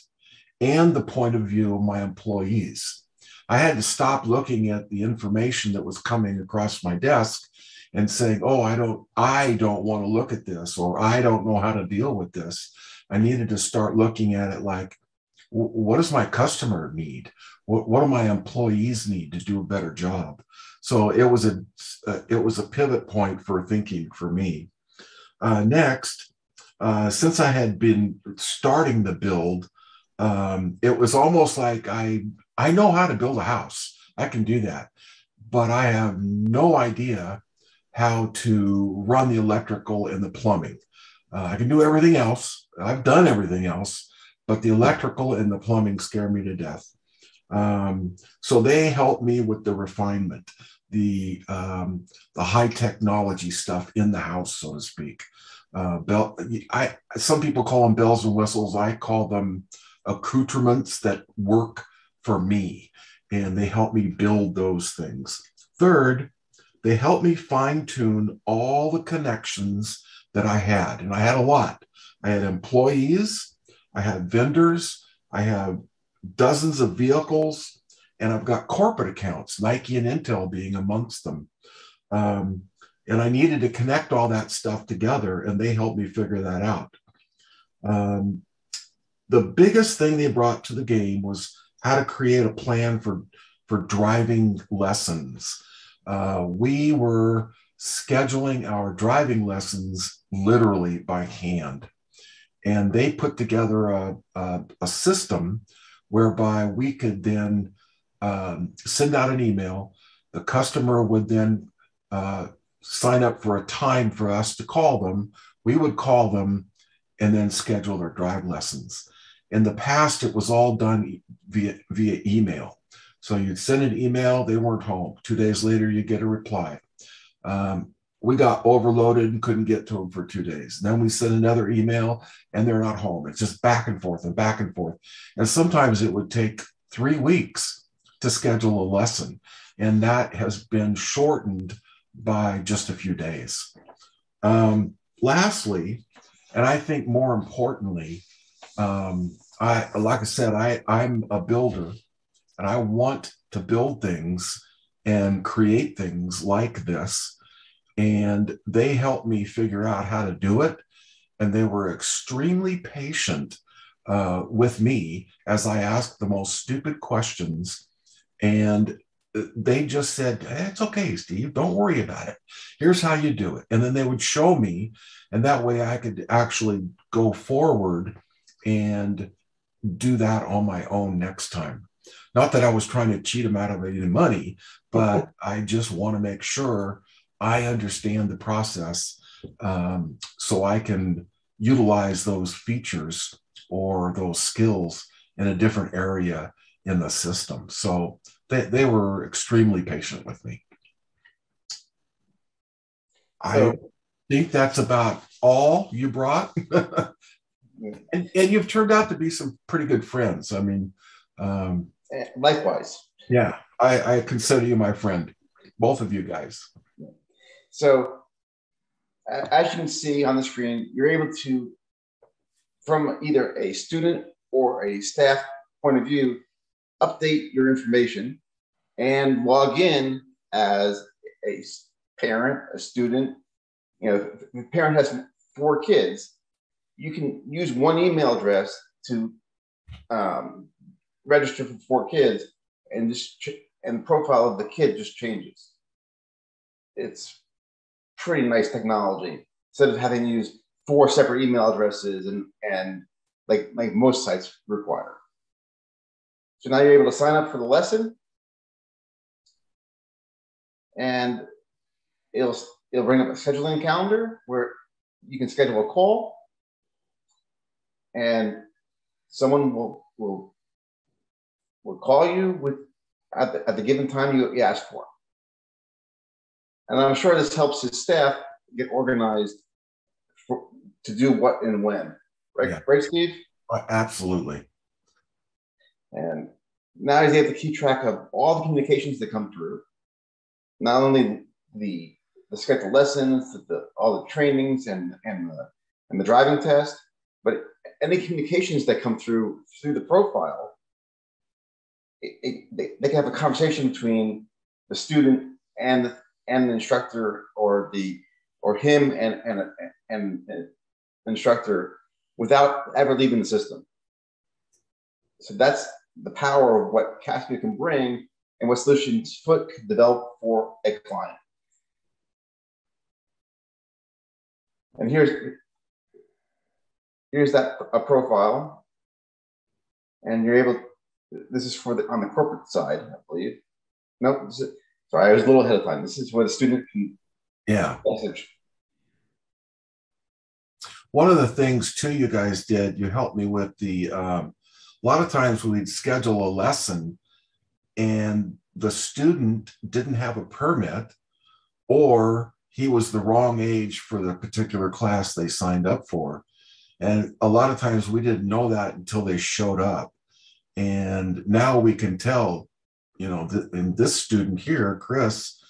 and the point of view of my employees. I had to stop looking at the information that was coming across my desk and saying, "Oh, I don't I don't want to look at this or I don't know how to deal with this." I needed to start looking at it like what does my customer need? What, what do my employees need to do a better job? So it was a uh, it was a pivot point for thinking for me. Uh, next, uh, since I had been starting the build, um, it was almost like I I know how to build a house. I can do that, but I have no idea how to run the electrical and the plumbing. Uh, I can do everything else. I've done everything else, but the electrical and the plumbing scare me to death. Um, so they help me with the refinement, the um, the high technology stuff in the house, so to speak. Uh, bell, I some people call them bells and whistles. I call them accoutrements that work for me, and they help me build those things. Third, they help me fine tune all the connections that I had, and I had a lot. I had employees, I had vendors, I have dozens of vehicles, and I've got corporate accounts, Nike and Intel being amongst them. Um, and I needed to connect all that stuff together, and they helped me figure that out. Um, the biggest thing they brought to the game was how to create a plan for for driving lessons. Uh, we were scheduling our driving lessons literally by hand, and they put together a, a, a system whereby we could then um, send out an email. The customer would then uh, sign up for a time for us to call them. We would call them and then schedule their drive lessons. In the past, it was all done via, via email. So you'd send an email, they weren't home. Two days later, you get a reply. Um, we got overloaded and couldn't get to them for two days. Then we send another email and they're not home. It's just back and forth and back and forth. And sometimes it would take three weeks to schedule a lesson. And that has been shortened by just a few days. Um, lastly, and I think more importantly, um, I like I said, I, I'm a builder and I want to build things and create things like this. And they helped me figure out how to do it. And they were extremely patient uh, with me as I asked the most stupid questions. And they just said, hey, It's okay, Steve. Don't worry about it. Here's how you do it. And then they would show me. And that way I could actually go forward and do that on my own next time. Not that I was trying to cheat them out of any money, but I just want to make sure I understand the process um, so I can utilize those features or those skills in a different area in the system. So they, they were extremely patient with me. I think that's about all you brought. and, and you've turned out to be some pretty good friends. I mean, um, eh, likewise. Yeah, I, I consider you my friend, both of you guys. So, as you can see on the screen, you're able to, from either a student or a staff point of view, update your information and log in as a parent, a student. You know, if the parent has four kids, you can use one email address to um, register for four kids, and just and the profile of the kid just changes. It's pretty nice technology instead of having to use four separate email addresses and and like like most sites require. So now you're able to sign up for the lesson, and it'll it'll bring up a scheduling calendar where you can schedule a call and someone will will will call you with at the, at the given time you, you ask for. And I'm sure this helps his staff get organized for, to do what and when. Right, yeah. right, Steve? Uh, absolutely. And now he's able to keep track of all the communications that come through, not only the the scheduled lessons, the, all the trainings, and and the and the driving test, but any communications that come through through the profile, it, it, they, they can have a conversation between the student and and the instructor, or the or him and and and, and instructor without ever leaving the system. So that's the power of what Caspio can bring and what Solutions Afoot can develop for a client. And here's here's that a profile, and you're able. This is for the on the corporate side, I believe. No, nope, sorry, I was a little ahead of time. This is where the student can yeah message. One of the things too you guys did, you helped me with the. Um, a lot of times we'd schedule a lesson, and the student didn't have a permit, or he was the wrong age for the particular class they signed up for. And a lot of times we didn't know that until they showed up. And now we can tell, you know, th- this student here, Chris,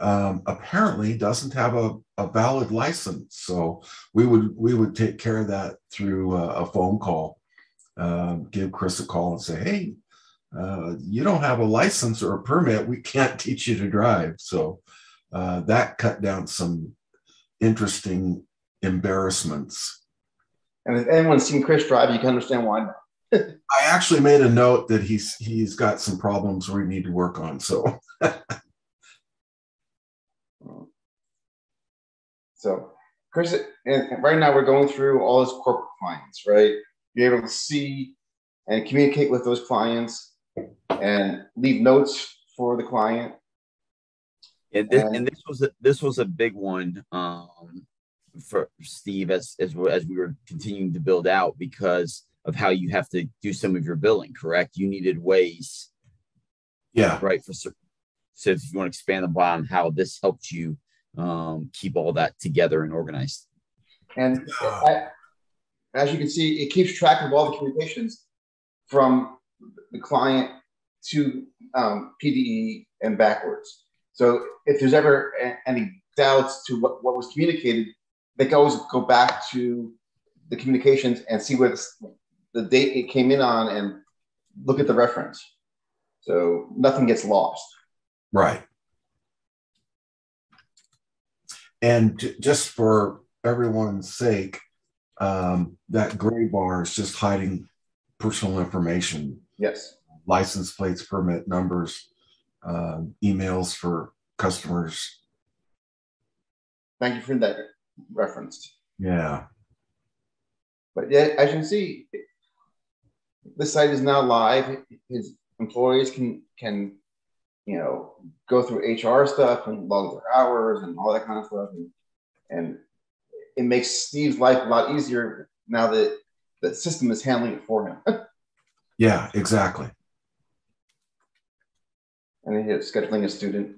um, apparently doesn't have a, a valid license. So we would we would take care of that through a, a phone call. Um, give Chris a call and say, hey, uh, you don't have a license or a permit. We can't teach you to drive. So uh, that cut down some interesting embarrassments. And if anyone's seen Chris drive, you can understand why. I actually made a note that he's he's got some problems we need to work on. So, so Chris, and right now we're going through all his corporate clients, right? You're able to see and communicate with those clients and leave notes for the client and this, and this was a, this was a big one um, for Steve as as as we were continuing to build out because of how you have to do some of your billing. Correct? You needed ways. Yeah. Right. For so if you want to expand upon how this helped you um, keep all that together and organized. And I, as you can see, it keeps track of all the communications from the client to um, PDE and backwards. So if there's ever any doubts to what, what was communicated, they can always go back to the communications and see what the date it came in on and look at the reference. So nothing gets lost. Right. And just for everyone's sake, um, that gray bar is just hiding personal information. Yes. License plates, permit numbers, uh, emails for customers. Thank you for that reference. Yeah. But yeah, as you can see, this site is now live. His employees can can you know go through HR stuff and log their hours and all that kind of stuff, and, and it makes Steve's life a lot easier now that the system is handling it for him. yeah, exactly and he's scheduling a student.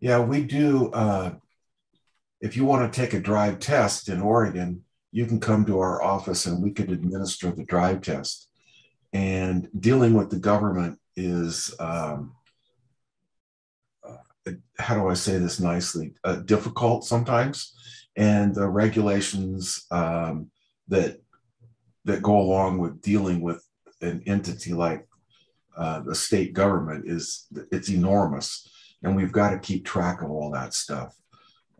Yeah, we do. Uh, if you want to take a drive test in Oregon, you can come to our office and we could administer the drive test. And dealing with the government is um, uh, how do I say this nicely? Uh, difficult sometimes, and the regulations um, that that go along with dealing with an entity like uh, the state government is it's enormous, and we've got to keep track of all that stuff.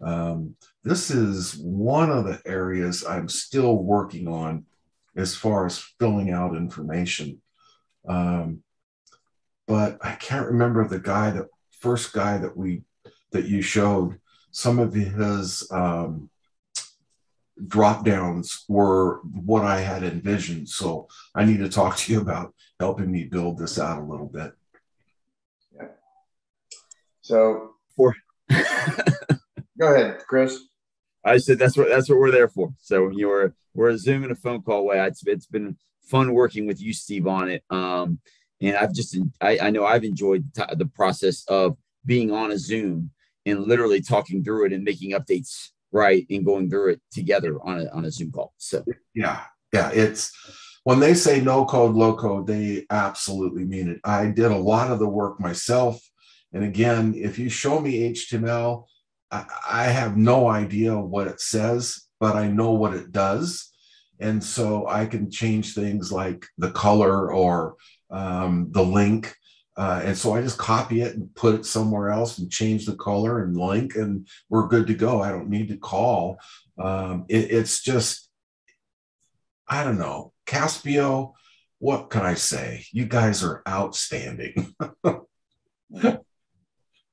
Um, this is one of the areas I'm still working on as far as filling out information. Um, but I can't remember the guy that first guy that we that you showed. Some of his um, drop downs were what I had envisioned. So I need to talk to you about helping me build this out a little bit. Yeah. So for go ahead, Chris. I said that's what that's what we're there for. So you're we're a Zoom and a phone call away. It's it's been fun working with you, Steve, on it. Um, and I've just I, I know I've enjoyed the process of being on a Zoom and literally talking through it and making updates right and going through it together on a on a Zoom call. So yeah, yeah, it's when they say no code, low code, they absolutely mean it. I did a lot of the work myself. And again, if you show me HTML, I, I have no idea what it says, but I know what it does. And so I can change things like the color or um, the link. Uh, and so I just copy it and put it somewhere else and change the color and link, and we're good to go. I don't need to call. Um, it, it's just, I don't know, Caspio. What can I say? You guys are outstanding.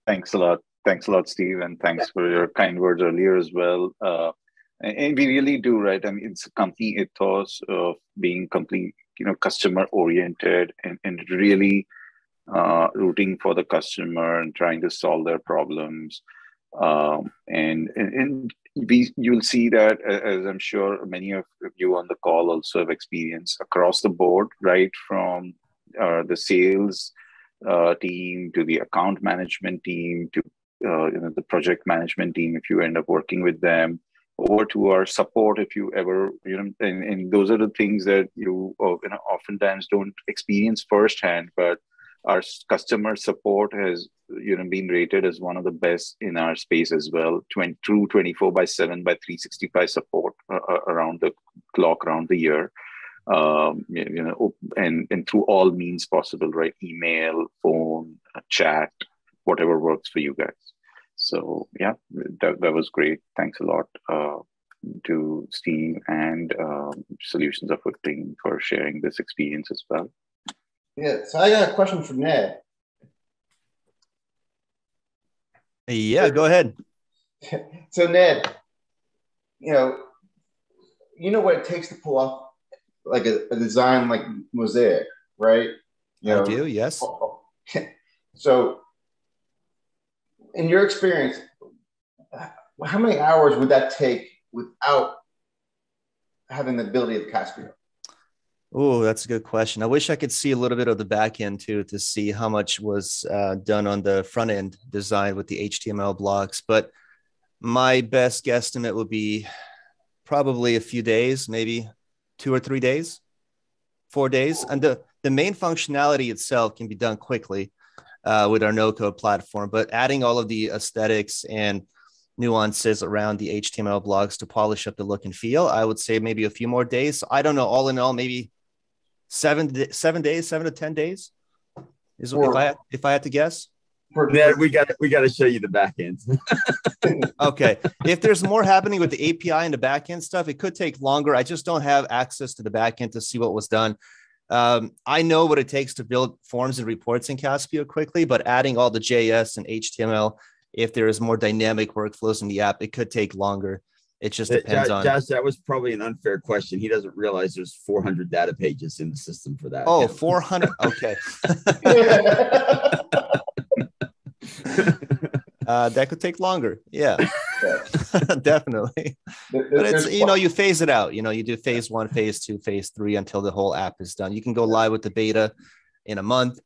Thanks a lot. Thanks a lot, Steve, and thanks for your kind words earlier as well. Uh, and, we really do, right? I mean, it's a company ethos of being complete, you know, customer oriented and, and really uh, rooting for the customer and trying to solve their problems. Um, and, and, and we, you'll see that, as I'm sure many of you on the call also have experienced across the board, right? From uh, the sales uh, team to the account management team to uh, you know the project management team if you end up working with them over to our support if you ever you know and, and those are the things that you, uh, you know oftentimes don't experience firsthand but our customer support has you know been rated as one of the best in our space as well 20, true 24 by 7 by 365 support uh, uh, around the clock around the year um, you know and and through all means possible right email phone chat whatever works for you guys so yeah, that, that was great. Thanks a lot uh, to Steve and um, Solutions Afoot team for sharing this experience as well. Yeah, so I got a question for Ned. Yeah, go ahead. so Ned, you know, you know what it takes to pull off like a, a design like Mosaic, right? You know, I do, yes. So in your experience, how many hours would that take without having the ability of Caspio? Oh, that's a good question. I wish I could see a little bit of the back end too to see how much was uh, done on the front end design with the HTML blocks. But my best guesstimate would be probably a few days, maybe two or three days, four days. And the, the main functionality itself can be done quickly uh, with our no code platform. But adding all of the aesthetics and nuances around the HTML blocks to polish up the look and feel, I would say maybe a few more days. I don't know. All in all, maybe seven seven days, seven to ten days is if I if I had to guess. Yeah, we got we got to show you the back end. okay, if there's more happening with the API and the back end stuff, it could take longer. I just don't have access to the back end to see what was done. Um, I know what it takes to build forms and reports in Caspio quickly, but adding all the JS and HTML, if there is more dynamic workflows in the app, it could take longer. It just depends Josh, on. Josh, that was probably an unfair question. He doesn't realize there's 400 data pages in the system for that. Oh, 400. Okay. uh, that could take longer. Yeah, definitely. But it's you know you phase it out. You know you do phase one, phase two, phase three until the whole app is done. You can go live with the beta in a month,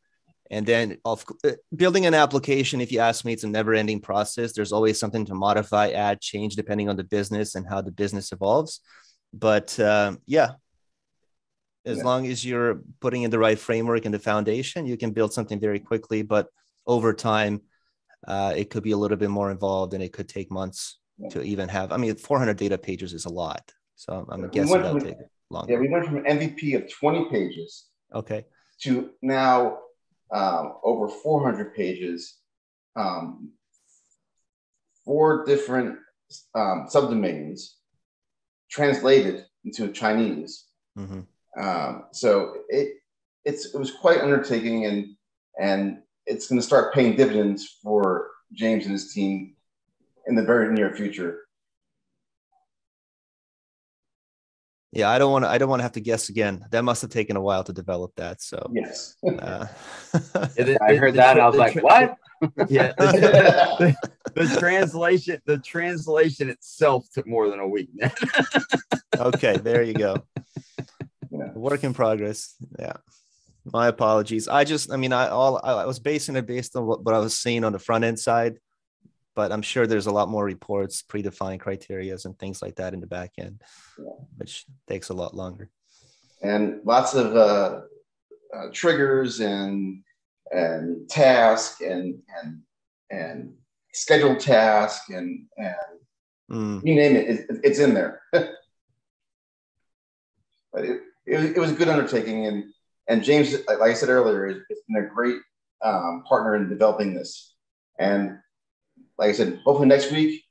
and then of, uh, building an application. If you ask me, it's a never-ending process. There's always something to modify, add, change depending on the business and how the business evolves. But um, yeah, as yeah. long as you're putting in the right framework and the foundation, you can build something very quickly. But over time uh, it could be a little bit more involved and it could take months yeah. to even have. I mean, 400 data pages is a lot. So I'm guessing that'll from, take longer. Yeah, we went from an MVP of 20 pages. Okay. To now um, over 400 pages, um, four different um, subdomains translated into Chinese. Mm-hmm. Um, so it it's it was quite undertaking and and it's going to start paying dividends for James and his team in the very near future. Yeah, I don't want to. I don't want to have to guess again. That must have taken a while to develop that. So yes, uh, I heard that. I was like, what? yeah, the, the, the, translation. The translation itself took more than a week. okay, there you go. Yeah. Work in progress. Yeah. My apologies. I just, I mean, I all I was basing it based on what, what I was seeing on the front end side, but I'm sure there's a lot more reports, predefined criterias, and things like that in the back end, yeah. which takes a lot longer. And lots of uh, uh, triggers and and task and and and scheduled task and and mm. you name it, it, it's in there. but it, it, it was a good undertaking and and James, like I said earlier, has been a great um, partner in developing this. And like I said, hopefully next week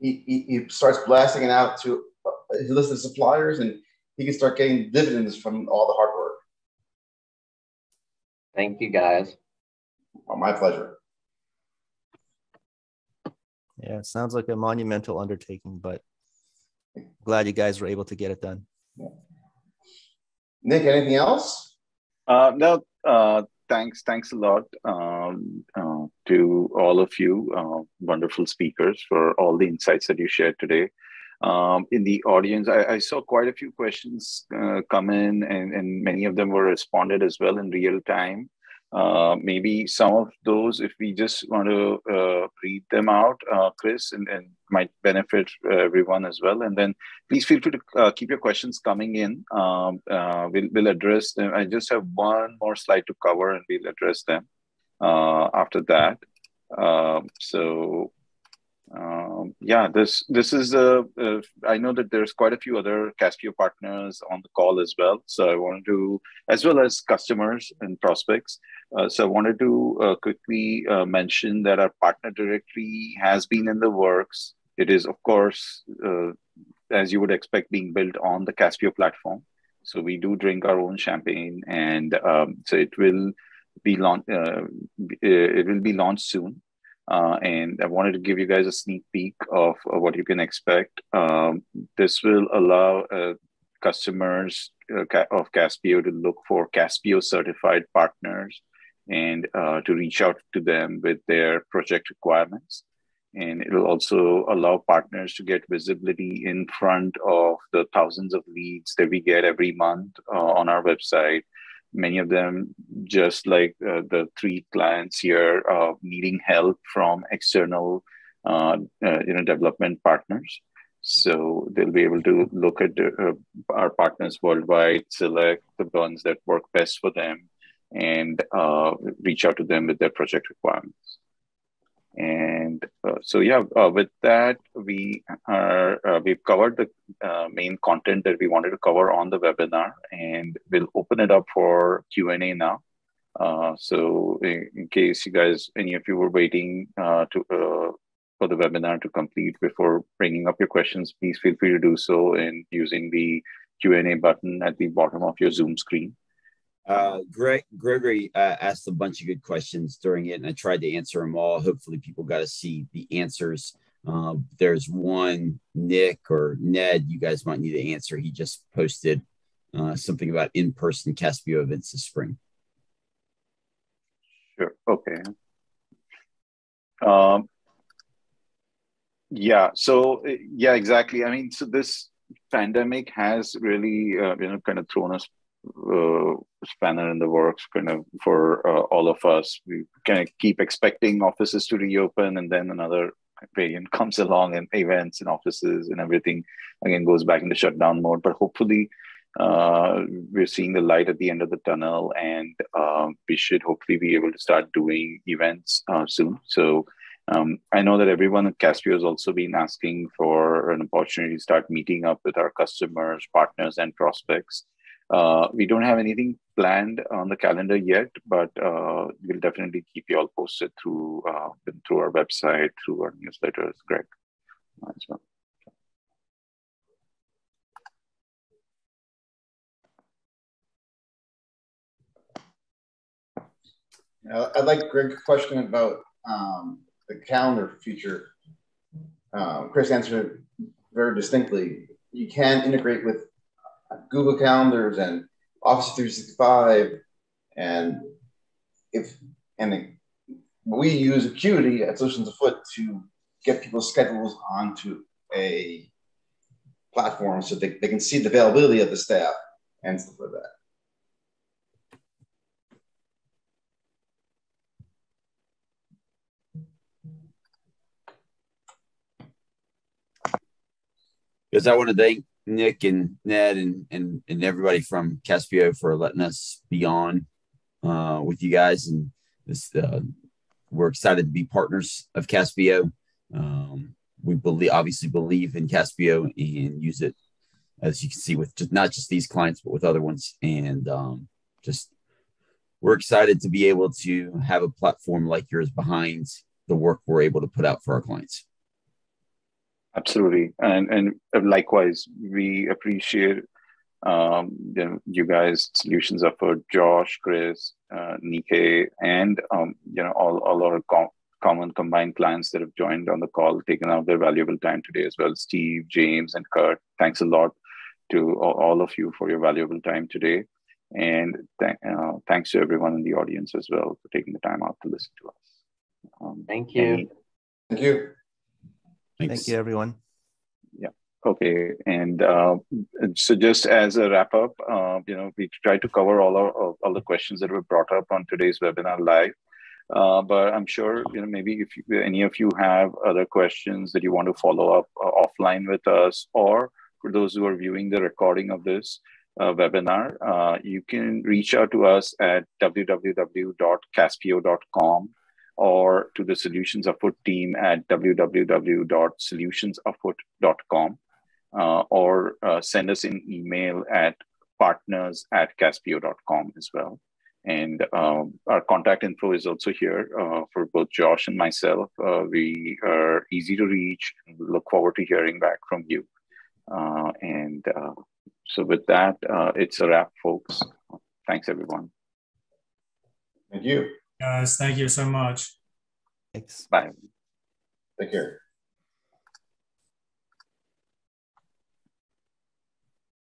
he, he, he starts blasting it out to his list of suppliers and he can start getting dividends from all the hard work. Thank you, guys. Well, my pleasure. Yeah, it sounds like a monumental undertaking, but glad you guys were able to get it done. Yeah. Nick, anything else? Uh, no, uh, thanks, thanks a lot um, uh, to all of you, uh, wonderful speakers, for all the insights that you shared today. Um, in the audience, I, I, saw quite a few questions uh, come in, and, and many of them were responded as well in real time. Uh, maybe some of those, if we just want to uh, read them out, uh, Chris, and, and might benefit uh, everyone as well. And then please feel free to uh, keep your questions coming in. Um, we'll, we'll address them. I just have one more slide to cover, and we'll address them after that. Um, so um, yeah, this this is a. Uh, I know that there's quite a few other Caspio partners on the call as well. So I wanted to, as well as customers and prospects. Uh, so I wanted to uh, quickly uh, mention that our partner directory has been in the works. It is, of course, uh, as you would expect, being built on the Caspio platform. So we do drink our own champagne, and um, so it will be launched. Uh, it will be launched soon. Uh, and I wanted to give you guys a sneak peek of, of what you can expect. Um, this will allow uh, customers uh, of Caspio to look for Caspio certified partners and uh, to reach out to them with their project requirements. And it will also allow partners to get visibility in front of the thousands of leads that we get every month uh, on our website many of them just like uh, the three clients here uh, needing help from external uh, uh you know development partners. So they'll be able to look at uh, our partners worldwide select the ones that work best for them and uh, reach out to them with their project requirements and uh, so, yeah, uh, with that, we are uh, we've covered the uh, main content that we wanted to cover on the webinar, and we'll open it up for Q and A now. Uh, so, in, in, case you guys, any of you were waiting uh, to for the webinar to complete before bringing up your questions, please feel free to do so in using the Q and A button at the bottom of your Zoom screen. Uh, Greg, Gregory uh, asked a bunch of good questions during it, and I tried to answer them all. Hopefully, people got to see the answers. Uh, there's one, Nick or Ned, you guys might need to answer. He just posted uh, something about in person Caspio events this spring. Sure. Okay. Um, yeah. So, yeah, exactly. I mean, so this pandemic has really, uh, you know, kind of thrown us uh, spanner in the works kind of for uh, all of us. We kind of keep expecting offices to reopen, and then another variant comes along, and events and offices and everything again goes back into shutdown mode. But hopefully, uh, we're seeing the light at the end of the tunnel, and um, we should hopefully be able to start doing events uh, soon. So. Um, I know that everyone at Caspio has also been asking for an opportunity to start meeting up with our customers, partners, and prospects. Uh, we don't have anything planned on the calendar yet, but uh, we'll definitely keep you all posted through uh, through our website, through our newsletters, Greg, as well. I'd like Greg's question about um, the calendar feature. Um, Chris answered it very distinctly. You can integrate with Google calendars and Office 365, and if and we use Acuity at Solutions Afoot to get people's schedules onto a platform so they, they can see the availability of the staff and stuff like that. Is that. Because I want to thank Nick and Ned and, and, and everybody from Caspio for letting us be on uh, with you guys. And this, uh, we're excited to be partners of Caspio. Um, we believe, obviously believe in Caspio and use it, as you can see, with just not just these clients, but with other ones. And um, just we're excited to be able to have a platform like yours behind the work we're able to put out for our clients. Absolutely, and and likewise, we appreciate um, you, you guys Solutions Afoot Josh, Chris, uh, Nike, and um, you know all all our com- common combined clients that have joined on the call, taken out their valuable time today as well. Steve, James, and Kurt, thanks a lot to all, all of you for your valuable time today, and th- uh, thanks to everyone in the audience as well for taking the time out to listen to us. Um, Thank you. And, Thank you. Thanks. Thank you, everyone. Yeah. Okay. And uh, so, just as a wrap up, uh, you know, we tried to cover all our all the questions that were brought up on today's webinar live. Uh, but I'm sure you know maybe if you, any of you have other questions that you want to follow up uh, offline with us, or for those who are viewing the recording of this uh, webinar, uh, you can reach out to us at www.caspio.com or to the Solutions Afoot team at www.solutionsafoot.com uh, or uh, send us an email at partners at caspio.com as well. And um, our contact info is also here uh, for both Josh and myself. Uh, we are easy to reach look forward to hearing back from you. Uh, and uh, so, with that, it's a wrap, folks. Thanks, everyone. Thank you guys. Thank you so much. Thanks. Bye. Take care.